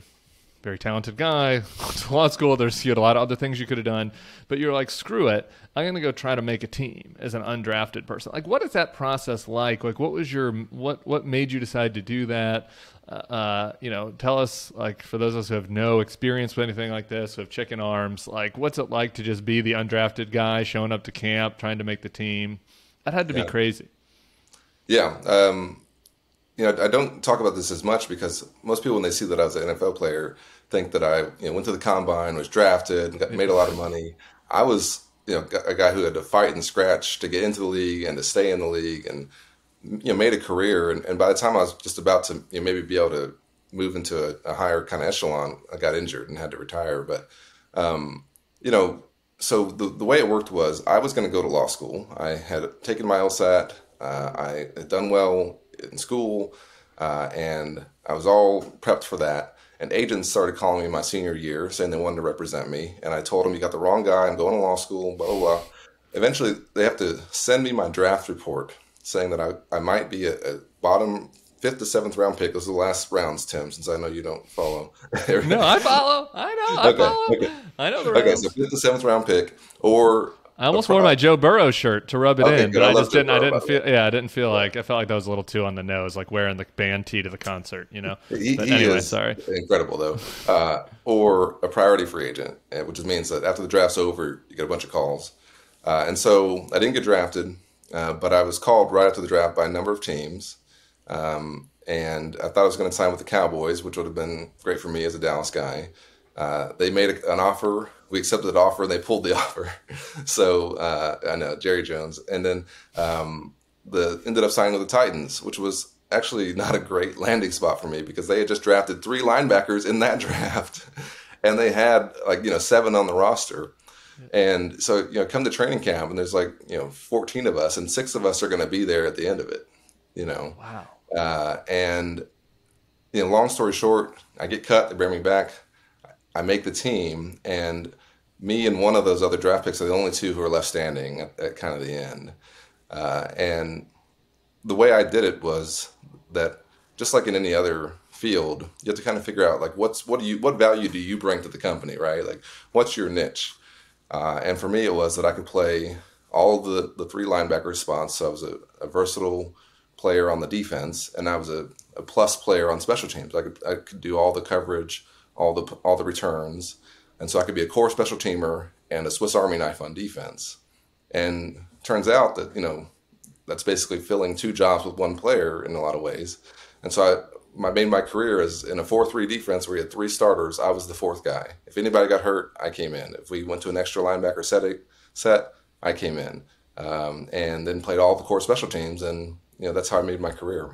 very talented guy. Went to law school. There's you had a lot of other things you could have done, but you're like, screw it. I'm gonna go try to make a team as an undrafted person. Like, what is that process like? Like, what was your what what made you decide to do that? Uh, uh, you know, tell us like for those of us who have no experience with anything like this, who have chicken arms, like what's it like to just be the undrafted guy showing up to camp, trying to make the team? That had to Yeah. be crazy. Yeah. Um, you know, I don't talk about this as much because most people, when they see that I was an NFL player, think that I you know, went to the combine, was drafted, and got, made a lot of money. I was, you know, a guy who had to fight and scratch to get into the league and to stay in the league, and you know, made a career. And, and by the time I was just about to, you know, maybe be able to move into a, a higher kind of echelon, I got injured and had to retire. But um, you know, so the, the way it worked was I was going to go to law school. I had taken my LSAT. Uh, I had done well in school, uh, and I was all prepped for that. And agents started calling me my senior year, saying they wanted to represent me. And I told them, "You got the wrong guy. I'm going to law school." Blah blah. blah. Eventually, they have to send me my draft report, saying that I, I might be a, a bottom fifth to seventh round pick. Those are the last rounds, Tim. Since I know you don't follow. No, I follow. I know. I Okay, follow. okay. I know the rounds. okay, so fifth to seventh round pick, or I almost wore my Joe Burrow shirt to rub it Okay, in, good. but I I just Joe didn't. I didn't feel. Yeah, I didn't feel like. I felt like that was a little too on the nose, like wearing the band tee to the concert. You know. He, but anyway, is sorry. incredible though. Uh, or a priority free agent, uh, which just means that after the draft's over, you get a bunch of calls. Uh, and so I didn't get drafted, uh, but I was called right after the draft by a number of teams. Um, and I thought I was going to sign with the Cowboys, which would have been great for me as a Dallas guy. Uh, they made a, an offer. We accepted the offer. and They pulled the offer. so uh, I know Jerry Jones, and then um, the ended up signing with the Titans, which was actually not a great landing spot for me because they had just drafted three linebackers in that draft, and they had like you know seven on the roster. And so you know, come to training camp, and there's like you know 14 of us, and six of us are going to be there at the end of it. You know, Wow. uh, and you know, long story short, I get cut. They bring me back. I make the team, and me and one of those other draft picks are the only two who are left standing at, at kind of the end. Uh, and the way I did it was that just like in any other field, you have to kind of figure out like what's what do you what value do you bring to the company, right? Like what's your niche? Uh, and for me, it was that I could play all the the three linebacker spots. So I was a, a versatile player on the defense, and I was a, a plus player on special teams. I could I could do all the coverage, all the all the returns, and so I could be a core special teamer and a Swiss Army knife on defense. And turns out that you know that's basically filling two jobs with one player in a lot of ways. And so I my made my career as in a four three defense where you had three starters. I was the fourth guy. If anybody got hurt, I came in. If we went to an extra linebacker set set, I came in, um, and then played all the core special teams. And you know that's how I made my career.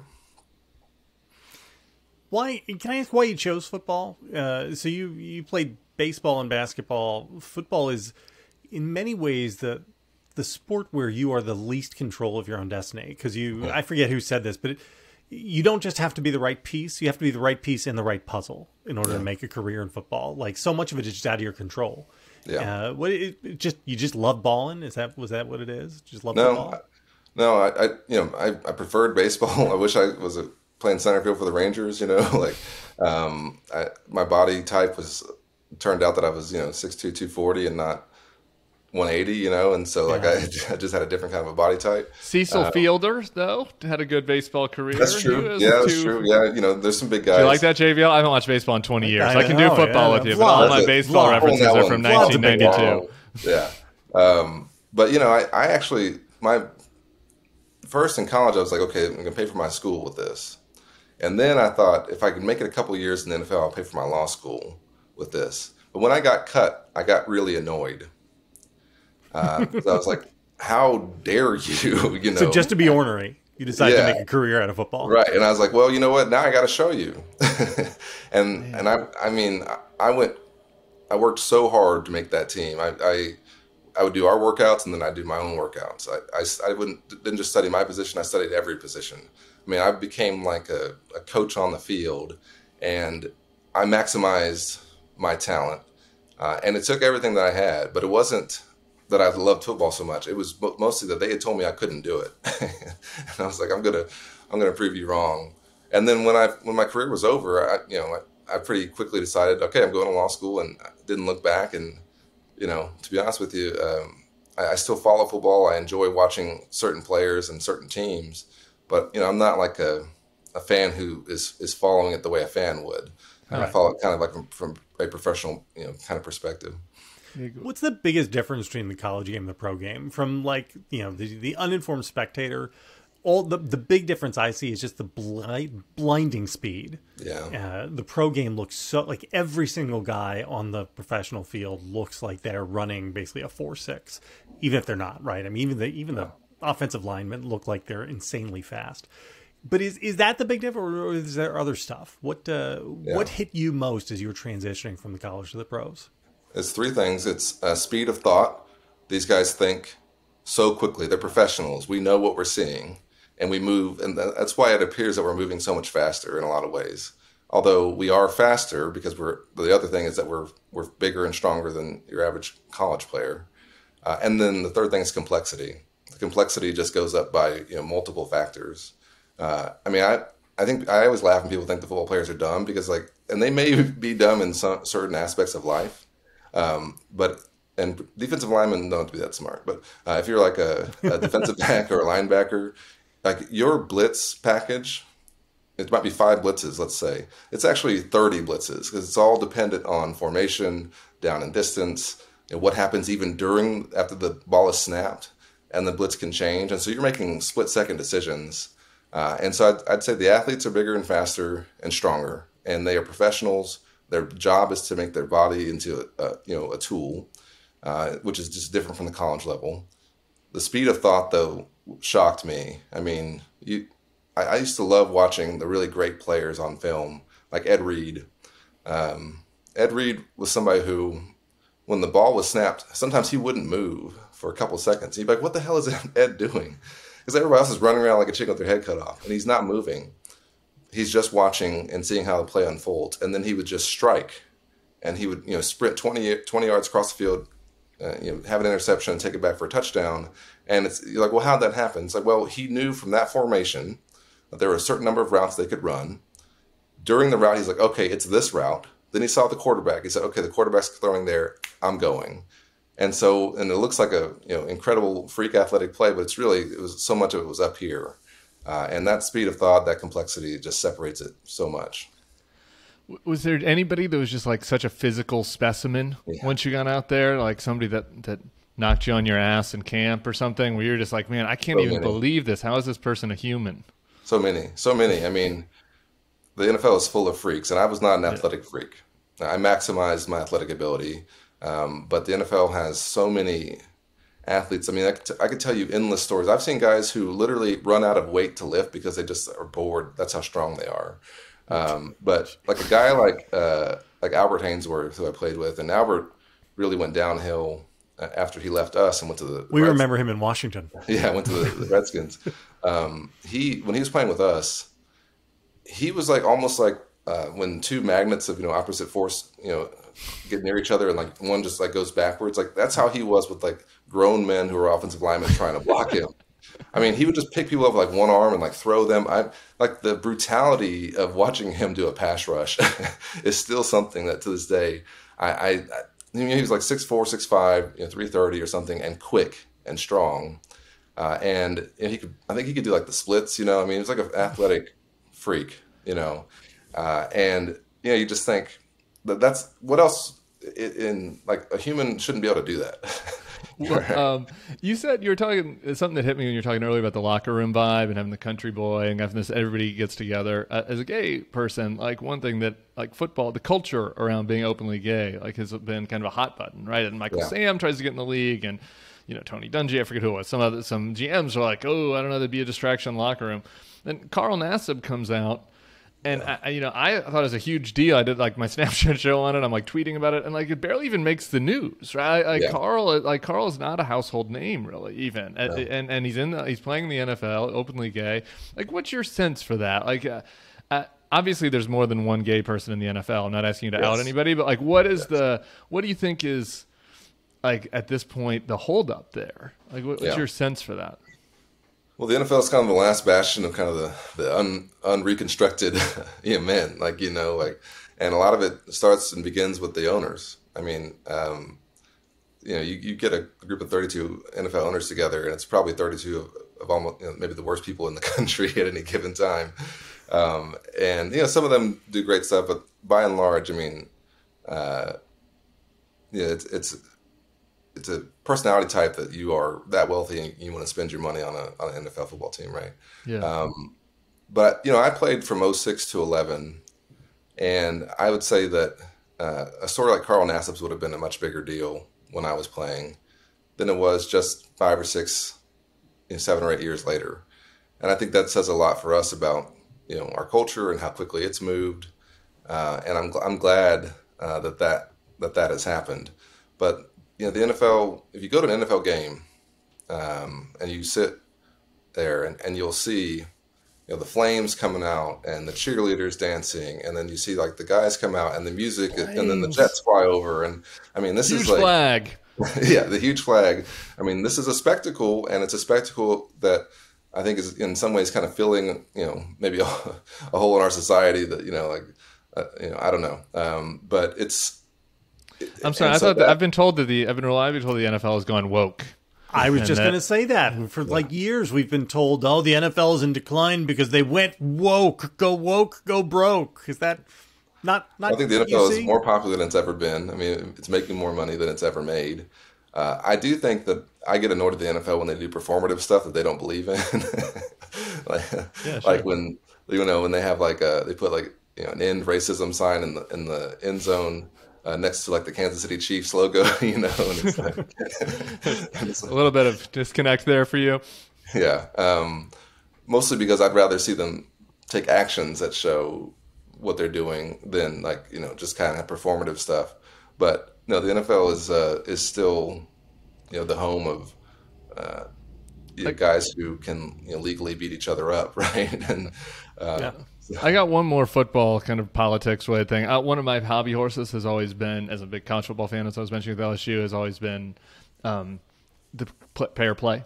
Why can I ask why you chose football? Uh, so you you played baseball and basketball. Football is in many ways the the sport where you are the least control of your own destiny because you I forget who said this, but it, you don't just have to be the right piece; you have to be the right piece in the right puzzle in order to make a career in football. Like so much of it is just out of your control. Yeah. Uh, what it, it just you just love balling? Is that was that what it is? Just love No? I- no, I, I you know I, I preferred baseball. I wish I was a, playing center field for the Rangers. You know, like um, I, my body type was turned out that I was you know 6'2", 240 and not 180. You know, and so like I, I just had a different kind of a body type. Cecil Fielder though had a good baseball career. Uh, That's true. Yeah, that's too- true. Yeah, you know, there's some big guys. Do you like that, JVL? I haven't watched baseball in 20 years. I, I can know, do football yeah. with you, but all my Vlog. baseball Vlog. references are from one. Vlog's a big 1992. Yeah. Um, but you know, I, I actually my first in college, I was like, okay, I'm gonna pay for my school with this, and then I thought if I could make it a couple years in the NFL, I'll pay for my law school with this. But when I got cut, I got really annoyed. Uh, 'cause I was like, how dare you? You know, So just to be ornery, you decided Yeah. to make a career out of football. Right. And I was like, well, you know what? Now I got to show you. and and I I mean, I- I went, I worked so hard to make that team. I I, I would do our workouts and then I'd do my own workouts. I, I, I wouldn't didn't just study my position. I studied every position. I mean, I became like a, a coach on the field, and I maximized my talent. Uh, and it took everything that I had, but it wasn't that I loved football so much. It was mo- mostly that they had told me I couldn't do it, and I was like, I'm gonna, I'm gonna prove you wrong. And then when I when my career was over, I you know I, I pretty quickly decided, okay, I'm going to law school, and I didn't look back. And you know, to be honest with you, um, I, I still follow football. I enjoy watching certain players and certain teams, but you know, I'm not like a a fan who is is following it the way a fan would. I follow it kind of like from, from a professional, you know, kind of perspective. What's the biggest difference between the college game and the pro game? From like you know the, the uninformed spectator, all the the big difference I see is just the blind, blinding speed. Yeah. Uh, the pro game looks so like every single guy on the professional field looks like they're running basically a four six, even if they're not right. I mean, even the even the offensive linemen look like they're insanely fast. But is is that the big difference, or is there other stuff? What uh, what hit you most as you were transitioning from the college to the pros? It's three things. It's uh, speed of thought. These guys think so quickly. They're professionals. We know what we're seeing, and we move, and that's why it appears that we're moving so much faster in a lot of ways. Although we are faster because we're. The other thing is that we're we're bigger and stronger than your average college player. Uh, and then the third thing is complexity. The complexity just goes up by you know multiple factors. Uh, I mean, I I think I always laugh when people think the football players are dumb because like, and they may be dumb in some certain aspects of life, um, but and defensive linemen don't have to be that smart. But uh, if you're like a, a defensive back or a linebacker, like your blitz package, it might be five blitzes, let's say. It's actually 30 blitzes because it's all dependent on formation, down and distance, and what happens even during after the ball is snapped, and the blitz can change. And so you're making split second decisions. Uh, and so I'd, I'd say the athletes are bigger and faster and stronger, and they are professionals. Their job is to make their body into a, you know a tool, uh, which is just different from the college level. The speed of thought, though, shocked me. I mean, you, I, I used to love watching the really great players on film, like Ed Reed. Um, Ed Reed was somebody who, when the ball was snapped, sometimes he wouldn't move for a couple seconds. He'd be like, "What the hell is Ed doing?" Because everybody else is running around like a chicken with their head cut off, and he's not moving. He's just watching and seeing how the play unfolds, and then he would just strike, and he would you know sprint 20, 20 yards across the field, uh, you know, have an interception take it back for a touchdown. And it's you're like, well, how'd that happen? It's like, well, he knew from that formation that there were a certain number of routes they could run. During the route, he's like, okay, it's this route. Then he saw the quarterback. He said, okay, the quarterback's throwing there. I'm going. And so, and it looks like a you know incredible freak athletic play, but it's really it was so much of it was up here, uh, and that speed of thought, that complexity, just separates it so much. Was there anybody that was just like such a physical specimen once you got out there, like somebody that that knocked you on your ass in camp or something, where you're just like, man, I can't So even many. believe this. How is this person a human? So many, so many. I mean, the NFL is full of freaks, and I was not an athletic freak. I maximized my athletic ability, um, but the NFL has so many athletes. I mean, I could, t- I could tell you endless stories. I've seen guys who literally run out of weight to lift because they just are bored. That's how strong they are. Um, but like a guy like uh, like Albert Haynesworth, who I played with, and Albert really went downhill uh, after he left us and went to the. We Reds- remember him in Washington. yeah, went to the, the Redskins. Um, he when he was playing with us, he was like almost like uh, when two magnets of you know opposite force you know get near each other and like one just like goes backwards. Like that's how he was with like grown men who are offensive linemen trying to block him. I mean, he would just pick people up like one arm and like throw them. I like the brutality of watching him do a pass rush is still something that to this day I. I, I you know, he was like 6'4", 6'5", you know, 330 or something, and quick and strong. Uh, and, and he could, I think he could do like the splits, you know. I mean, he was like an athletic freak, you know. Uh, and you know, you just think that's what else in, in like a human shouldn't be able to do that. Well, um, you said you were talking something that hit me when you were talking earlier about the locker room vibe and having the country boy and having this everybody gets together. Uh, as a gay person, like one thing that like football, the culture around being openly gay, like has been kind of a hot button, right? And Michael Yeah. Sam tries to get in the league, and you know Tony Dungy, I forget who it was. Some other some GMs are like, oh, I don't know, there'd be a distraction in the locker room. Then Carl Nassib comes out. And I, I- you know, I thought it was a huge deal. I did like my Snapchat show on it. I'm like tweeting about it, and like it barely even makes the news, right? Like Yeah. Carl, like Carl is not a household name really, even, and and, and he's in the, he's playing in the NFL, openly gay. Like, what's your sense for that? Like, uh, uh, obviously, there's more than one gay person in the NFL. I'm not asking you to out anybody, but like, what is the what do you think is like at this point the holdup there? Like, what, what's Yeah. your sense for that? Well, the NFL is kind of the last bastion of kind of the the un, unreconstructed you men, like you know, like, and a lot of it starts and begins with the owners. I mean, um, you know, you, you get a group of 32 NFL owners together, and it's probably 32 of, of almost you know, maybe the worst people in the country at any given time. Um, and you know, some of them do great stuff, but by and large, I mean, uh, yeah, it's it's it's a personality type that you are that wealthy and you want to spend your money on a on an NFL football team, right? Yeah, Um, but you know, I played from 06 to 11, and I would say that uh, a story like Carl Nassib's would have been a much bigger deal when I was playing than it was just five or six, you know, seven or eight years later. And I think that says a lot for us about you know our culture and how quickly it's moved. Uh, and I'm gl- I'm glad uh, that that that that has happened. But you know, the NFL, if you go to an NFL game um, and you sit there and, and you'll see you know the flames coming out and the cheerleaders dancing and then you see like the guys come out and the music and then the jets fly over and i mean this huge is like flag. yeah the huge flag. I mean this is a spectacle and it's a spectacle that i think is in some ways kind of filling you know maybe a, a hole in our society that you know like uh, you know i don't know. Um, but it's I'm sorry. and I so thought that, that- I've been told that the I've been reliably told the NFL has gone woke. I was And just going to say that. For like years, we've been told, oh, the NFL is in decline because they went woke, go woke, go broke. Is that not, not I think the NFL is more popular than it's ever been. I mean, it's making more money than it's ever made. Uh, I do think that I get annoyed at the NFL when they do performative stuff that they don't believe in. like, like when you know when they have like a they put like you know an end racism sign in the in the end zone uh, next to like the Kansas City Chiefs logo, you know, and it's like, it's A little bit of disconnect there for you. yeah. Um, mostly because I'd rather see them take actions that show what they're doing than like you know just kind of performative stuff. But no, the NFL is uh, is still you know the home of uh, you know, guys who can you know, legally beat each other up, right? And uh, I got one more football kind of politics related thing. Uh, one of my hobby horses has always been, as a big college football fan, as I was mentioning with LSU, has always been um, the pair play.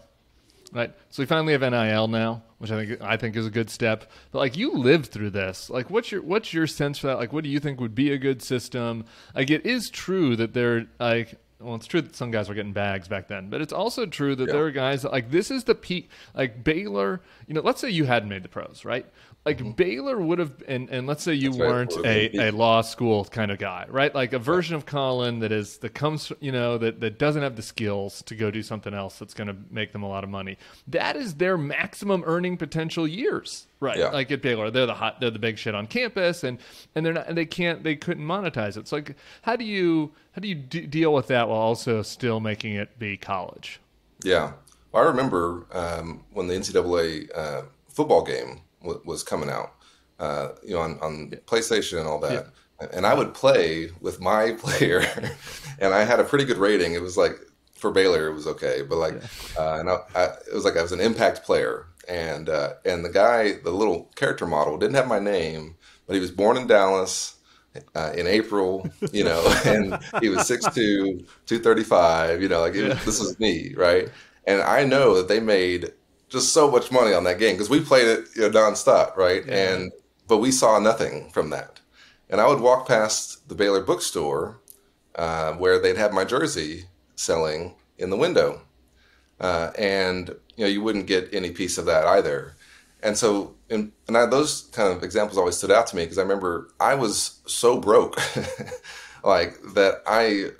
Right, so we finally have NIL now, which I think I think is a good step. But like you lived through this, like what's your what's your sense for that? Like, what do you think would be a good system? Like, it is true that there like well, it's true that some guys were getting bags back then, but it's also true that there are guys that, like this is the peak. Like Baylor, you know, let's say you hadn't made the pros, right? Like Baylor would have, and, and let's say you Mm-hmm. weren't would've a, a law school kind of guy, right? Like a version of Colin that is that comes, you know, that that doesn't have the skills to go do something else that's going to make them a lot of money. That is their maximum earning potential years, right? Yeah. Like at Baylor, they're the hot, they're the big shit on campus, and and they're not, and they can't, they couldn't monetize it. So like, how do you how do you d- deal with that while also still making it be college? Yeah. Well, I remember um, when the NCAA uh, football game w- was coming out, uh, you know, on, on PlayStation and all that. And I would play with my player, and I had a pretty good rating. It was like for Baylor, it was okay, but like, uh, and I, I, it was like I was an impact player, and uh, and the guy, the little character model, didn't have my name, but he was born in Dallas uh, in April, you know, and he was 6'2", 235, you know, like it, this is me, right? And I know that they made just so much money on that game because we played it you know, nonstop, right? And but we saw nothing from that. And I would walk past the Baylor bookstore uh, where they'd have my jersey selling in the window, uh, and you know you wouldn't get any piece of that either. And so, and, and I, those kind of examples always stood out to me because I remember I was so broke, like that I,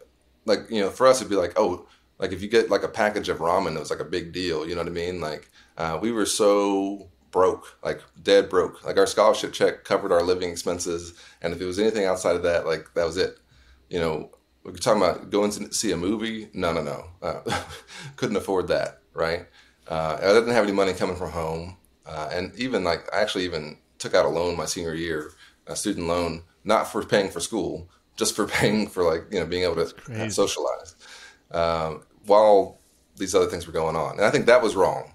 like you know, for us it'd be like, oh, Like if you get like a package of ramen, it was like a big deal. You know what I mean? Like uh, we were so broke, like dead broke. Like our scholarship check covered our living expenses, and if it was anything outside of that, like that was it. You know, we're talking about going to see a movie. No, no, no. Uh, couldn't afford that, right? Uh, I didn't have any money coming from home, uh, and even like I actually even took out a loan my senior year, a student loan, not for paying for school, just for paying for like you know being able to socialize, um, while these other things were going on, and I think that was wrong.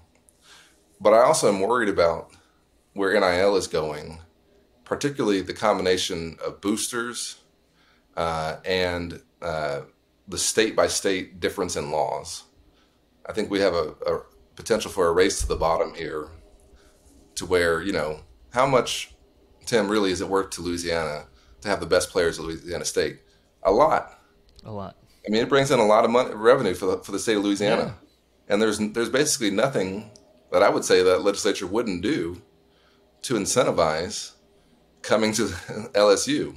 But I also am worried about where NIL is going, particularly the combination of boosters uh, and uh, the state by state difference in laws. I think we have a, a, potential for a race to the bottom here, to where you know how much Tim really is it worth to Louisiana to have the best players at Louisiana State? A lot. A lot. I mean, it brings in a lot of money, revenue for the, for the state of Louisiana, yeah. and there's there's basically nothing that I would say that legislature wouldn't do to incentivize coming to LSU.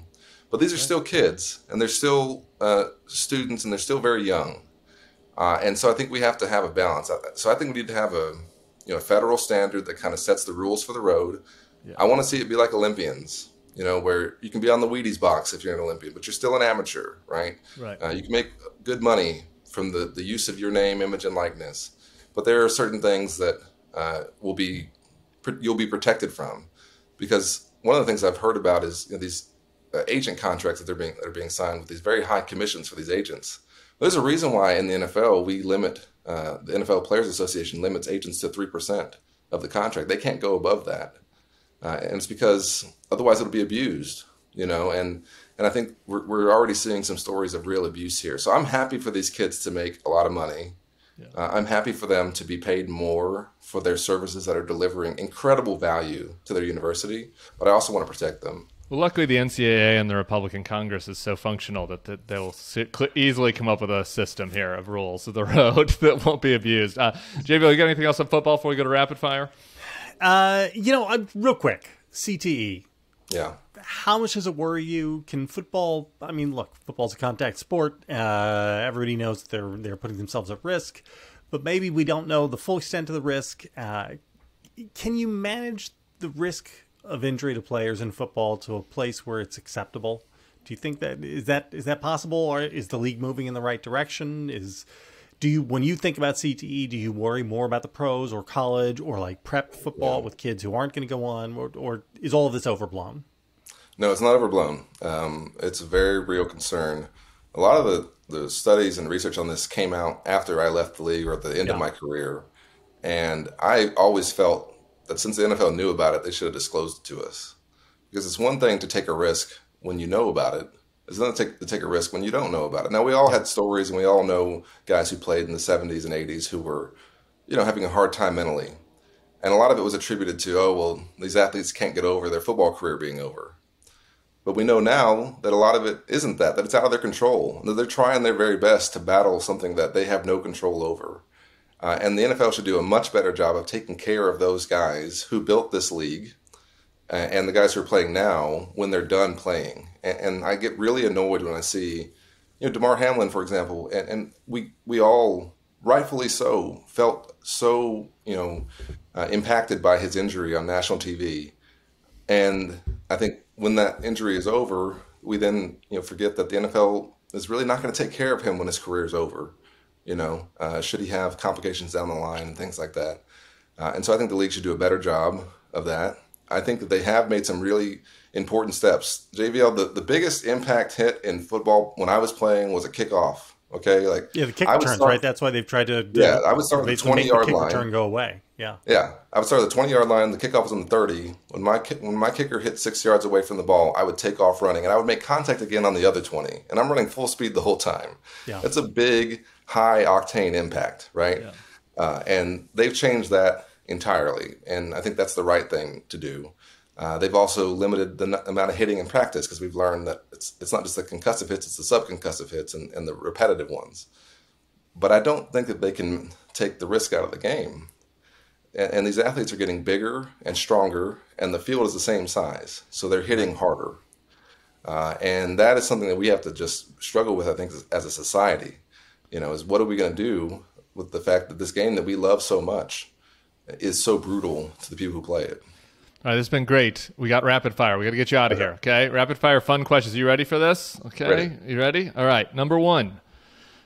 But these are still kids, and they're still uh, students, and they're still very young. Uh, and so I think we have to have a balance. So I think we need to have a you know a federal standard that kind of sets the rules for the road. Yeah. I want to see it be like Olympians, you know, where you can be on the Wheaties box if you're an Olympian, but you're still an amateur, right? Right. Uh, you can make good money from the the use of your name, image, and likeness. But there are certain things that uh, will be you'll be protected from, because one of the things I've heard about is you know, these uh, agent contracts that they're being that are being signed with these very high commissions for these agents. There's a reason why in the NFL we limit uh, the NFL Players Association limits agents to three percent of the contract. They can't go above that, uh, and it's because otherwise it'll be abused. You know, and and I think we're we're already seeing some stories of real abuse here. So I'm happy for these kids to make a lot of money. Yeah. Uh, I'm happy for them to be paid more for their services that are delivering incredible value to their university, but I also want to protect them. Well, luckily, the NCAA and the Republican Congress is so functional that, that they'll easily come up with a system here of rules of the road that won't be abused. Uh, JV, you got anything else on football before we go to rapid fire? Uh, you know, uh, real quick, CTE. Yeah. How much does it worry you? Can football? I mean, look, football's a contact sport. Uh, everybody knows that they're they're putting themselves at risk, but maybe we don't know the full extent of the risk. Uh, can you manage the risk of injury to players in football to a place where it's acceptable? Do you think that is that is that possible, or is the league moving in the right direction? Is do you when you think about CTE, do you worry more about the pros or college or like prep football yeah. with kids who aren't going to go on, or, or, is all of this overblown? No, it's not overblown. Um, it's a very real concern. A lot of the, the studies and research on this came out after I left the league or at the end yeah. of my career, and I always felt that since the NFL knew about it, they should have disclosed it to us. Because it's one thing to take a risk when you know about it. It's another take, to take a risk when you don't know about it. Now we all had stories, and we all know guys who played in the '70s and '80s who were, you know, having a hard time mentally, and a lot of it was attributed to, oh well, these athletes can't get over their football career being over. But we know now that a lot of it isn't that; that it's out of their control. That they're trying their very best to battle something that they have no control over. Uh, and the NFL should do a much better job of taking care of those guys who built this league uh, and the guys who are playing now when they're done playing. And, and, I get really annoyed when I see, you know, Damar Hamlin, for example, and, and we we all rightfully so felt so you know uh, impacted by his injury on national TV. And I think when that injury is over, we then you know forget that the NFL is really not going to take care of him when his career is over. You know, uh, should he have complications down the line and things like that? Uh, and so I think the league should do a better job of that. I think that they have made some really important steps. JVL, the, the biggest impact hit in football when I was playing was a kickoff. Okay, like yeah, the kick returns, start, right? That's why they've tried to. Yeah, I would start with the twenty yard the line. Return go away. Yeah. Yeah, I would start at the twenty yard line. The kickoff was on the thirty. When my when my kicker hit six yards away from the ball, I would take off running, and I would make contact again on the other twenty, and I'm running full speed the whole time. Yeah, that's a big high octane impact, right? Yeah. Uh, and they've changed that entirely, and I think that's the right thing to do. Uh, they've also limited the n- amount of hitting in practice because we've learned that it's it's not just the concussive hits, it's the subconcussive hits and, and the repetitive ones. But I don't think that they can take the risk out of the game. And, and these athletes are getting bigger and stronger, and the field is the same size, so they're hitting harder. Uh, and that is something that we have to just struggle with, I think, as, as a society You know, is what are we going to do with the fact that this game that we love so much is so brutal to the people who play it? All right, this has been great. We got rapid fire. We got to get you out of here. Okay, rapid fire, fun questions. Are You ready for this? Okay, Ready. you ready? All right. Number one,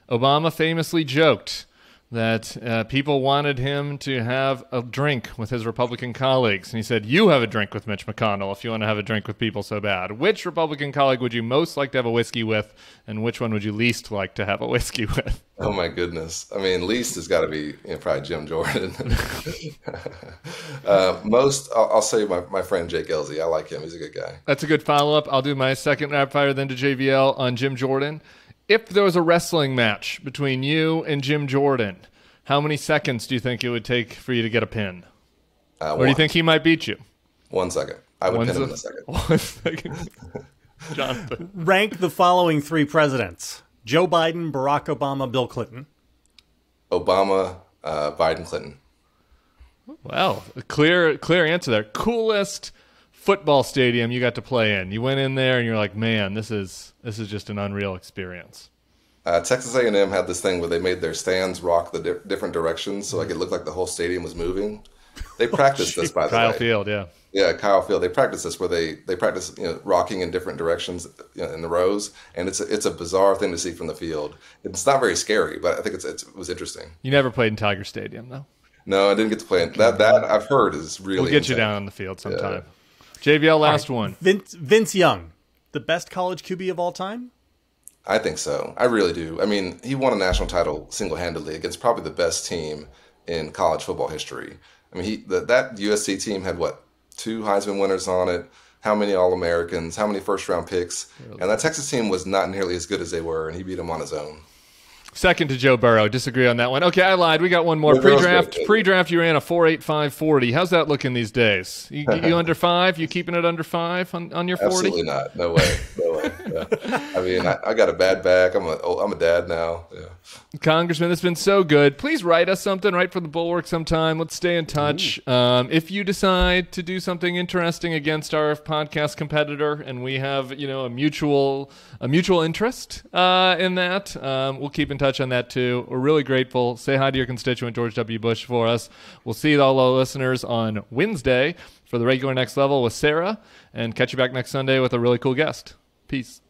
Obama famously joked that uh, people wanted him to have a drink with his Republican colleagues, and he said, "You have a drink with Mitch McConnell if you want to have a drink with people so bad." Which Republican colleague would you most like to have a whiskey with, and which one would you least like to have a whiskey with? Oh my goodness! I mean, least has got to be you know, probably Jim Jordan. uh, most, I'll, I'll say my, my friend Jake Ellzey. I like him. He's a good guy. That's a good follow up. I'll do my second rapid fire then to JVL on Jim Jordan. If there was a wrestling match between you and Jim Jordan, how many seconds do you think it would take for you to get a pin? Uh, Or do you think he might beat you? one second? I would One's pin him in a second. One second. Jonathan. Rank the following three presidents Joe Biden, Barack Obama, Bill Clinton. Obama, uh, Biden, Clinton. Well, a clear clear answer there. Coolest football stadium you got to play in. You went in there and you're like, man, this is this is just an unreal experience. Uh, Texas A&M had this thing where they made their stands rock the di- different directions, so like it looked like the whole stadium was moving. They practiced this, by the Kyle way. Field, yeah. Yeah, Kyle Field. They practice this where they they practice you know rocking in different directions you know, in the rows, and it's a, it's a bizarre thing to see from the field. It's not very scary, but I think it's, it's it was interesting. You never played in Tiger Stadium though. No, I didn't get to play it. That that I've heard is really. We'll get you down on the field sometime. JVL, last one. Vince, Vince Young, the best college QB of all time? I think so. I really do. I mean, he won a national title single handedly against probably the best team in college football history. I mean, he the, that USC team had what two Heisman winners on it. How many All Americans? How many first round picks? And that Texas team was not nearly as good as they were, and he beat them on his own. Second to Joe Burrow. Disagree on that one. Okay, I lied. We got one more. Pre-draft. Pre-draft. You ran a four eight five forty. How's that looking these days? You, you under five? You keeping it under five on, on your forty? Absolutely not. No way. No way. Yeah. I mean, I, I got a bad back. I'm a oh, I'm a dad now. Yeah. Congressman, it's been so good. Please write us something. Write for the Bulwark sometime. Let's stay in touch. Um, if you decide to do something interesting against our podcast competitor, and we have you know a mutual a mutual interest uh, in that, um, we'll keep in touch on that too. We're really grateful. Say hi to your constituent George W. Bush for us. We'll see all our listeners on Wednesday for the regular next level with Sarah, and catch you back next Sunday with a really cool guest. Peace.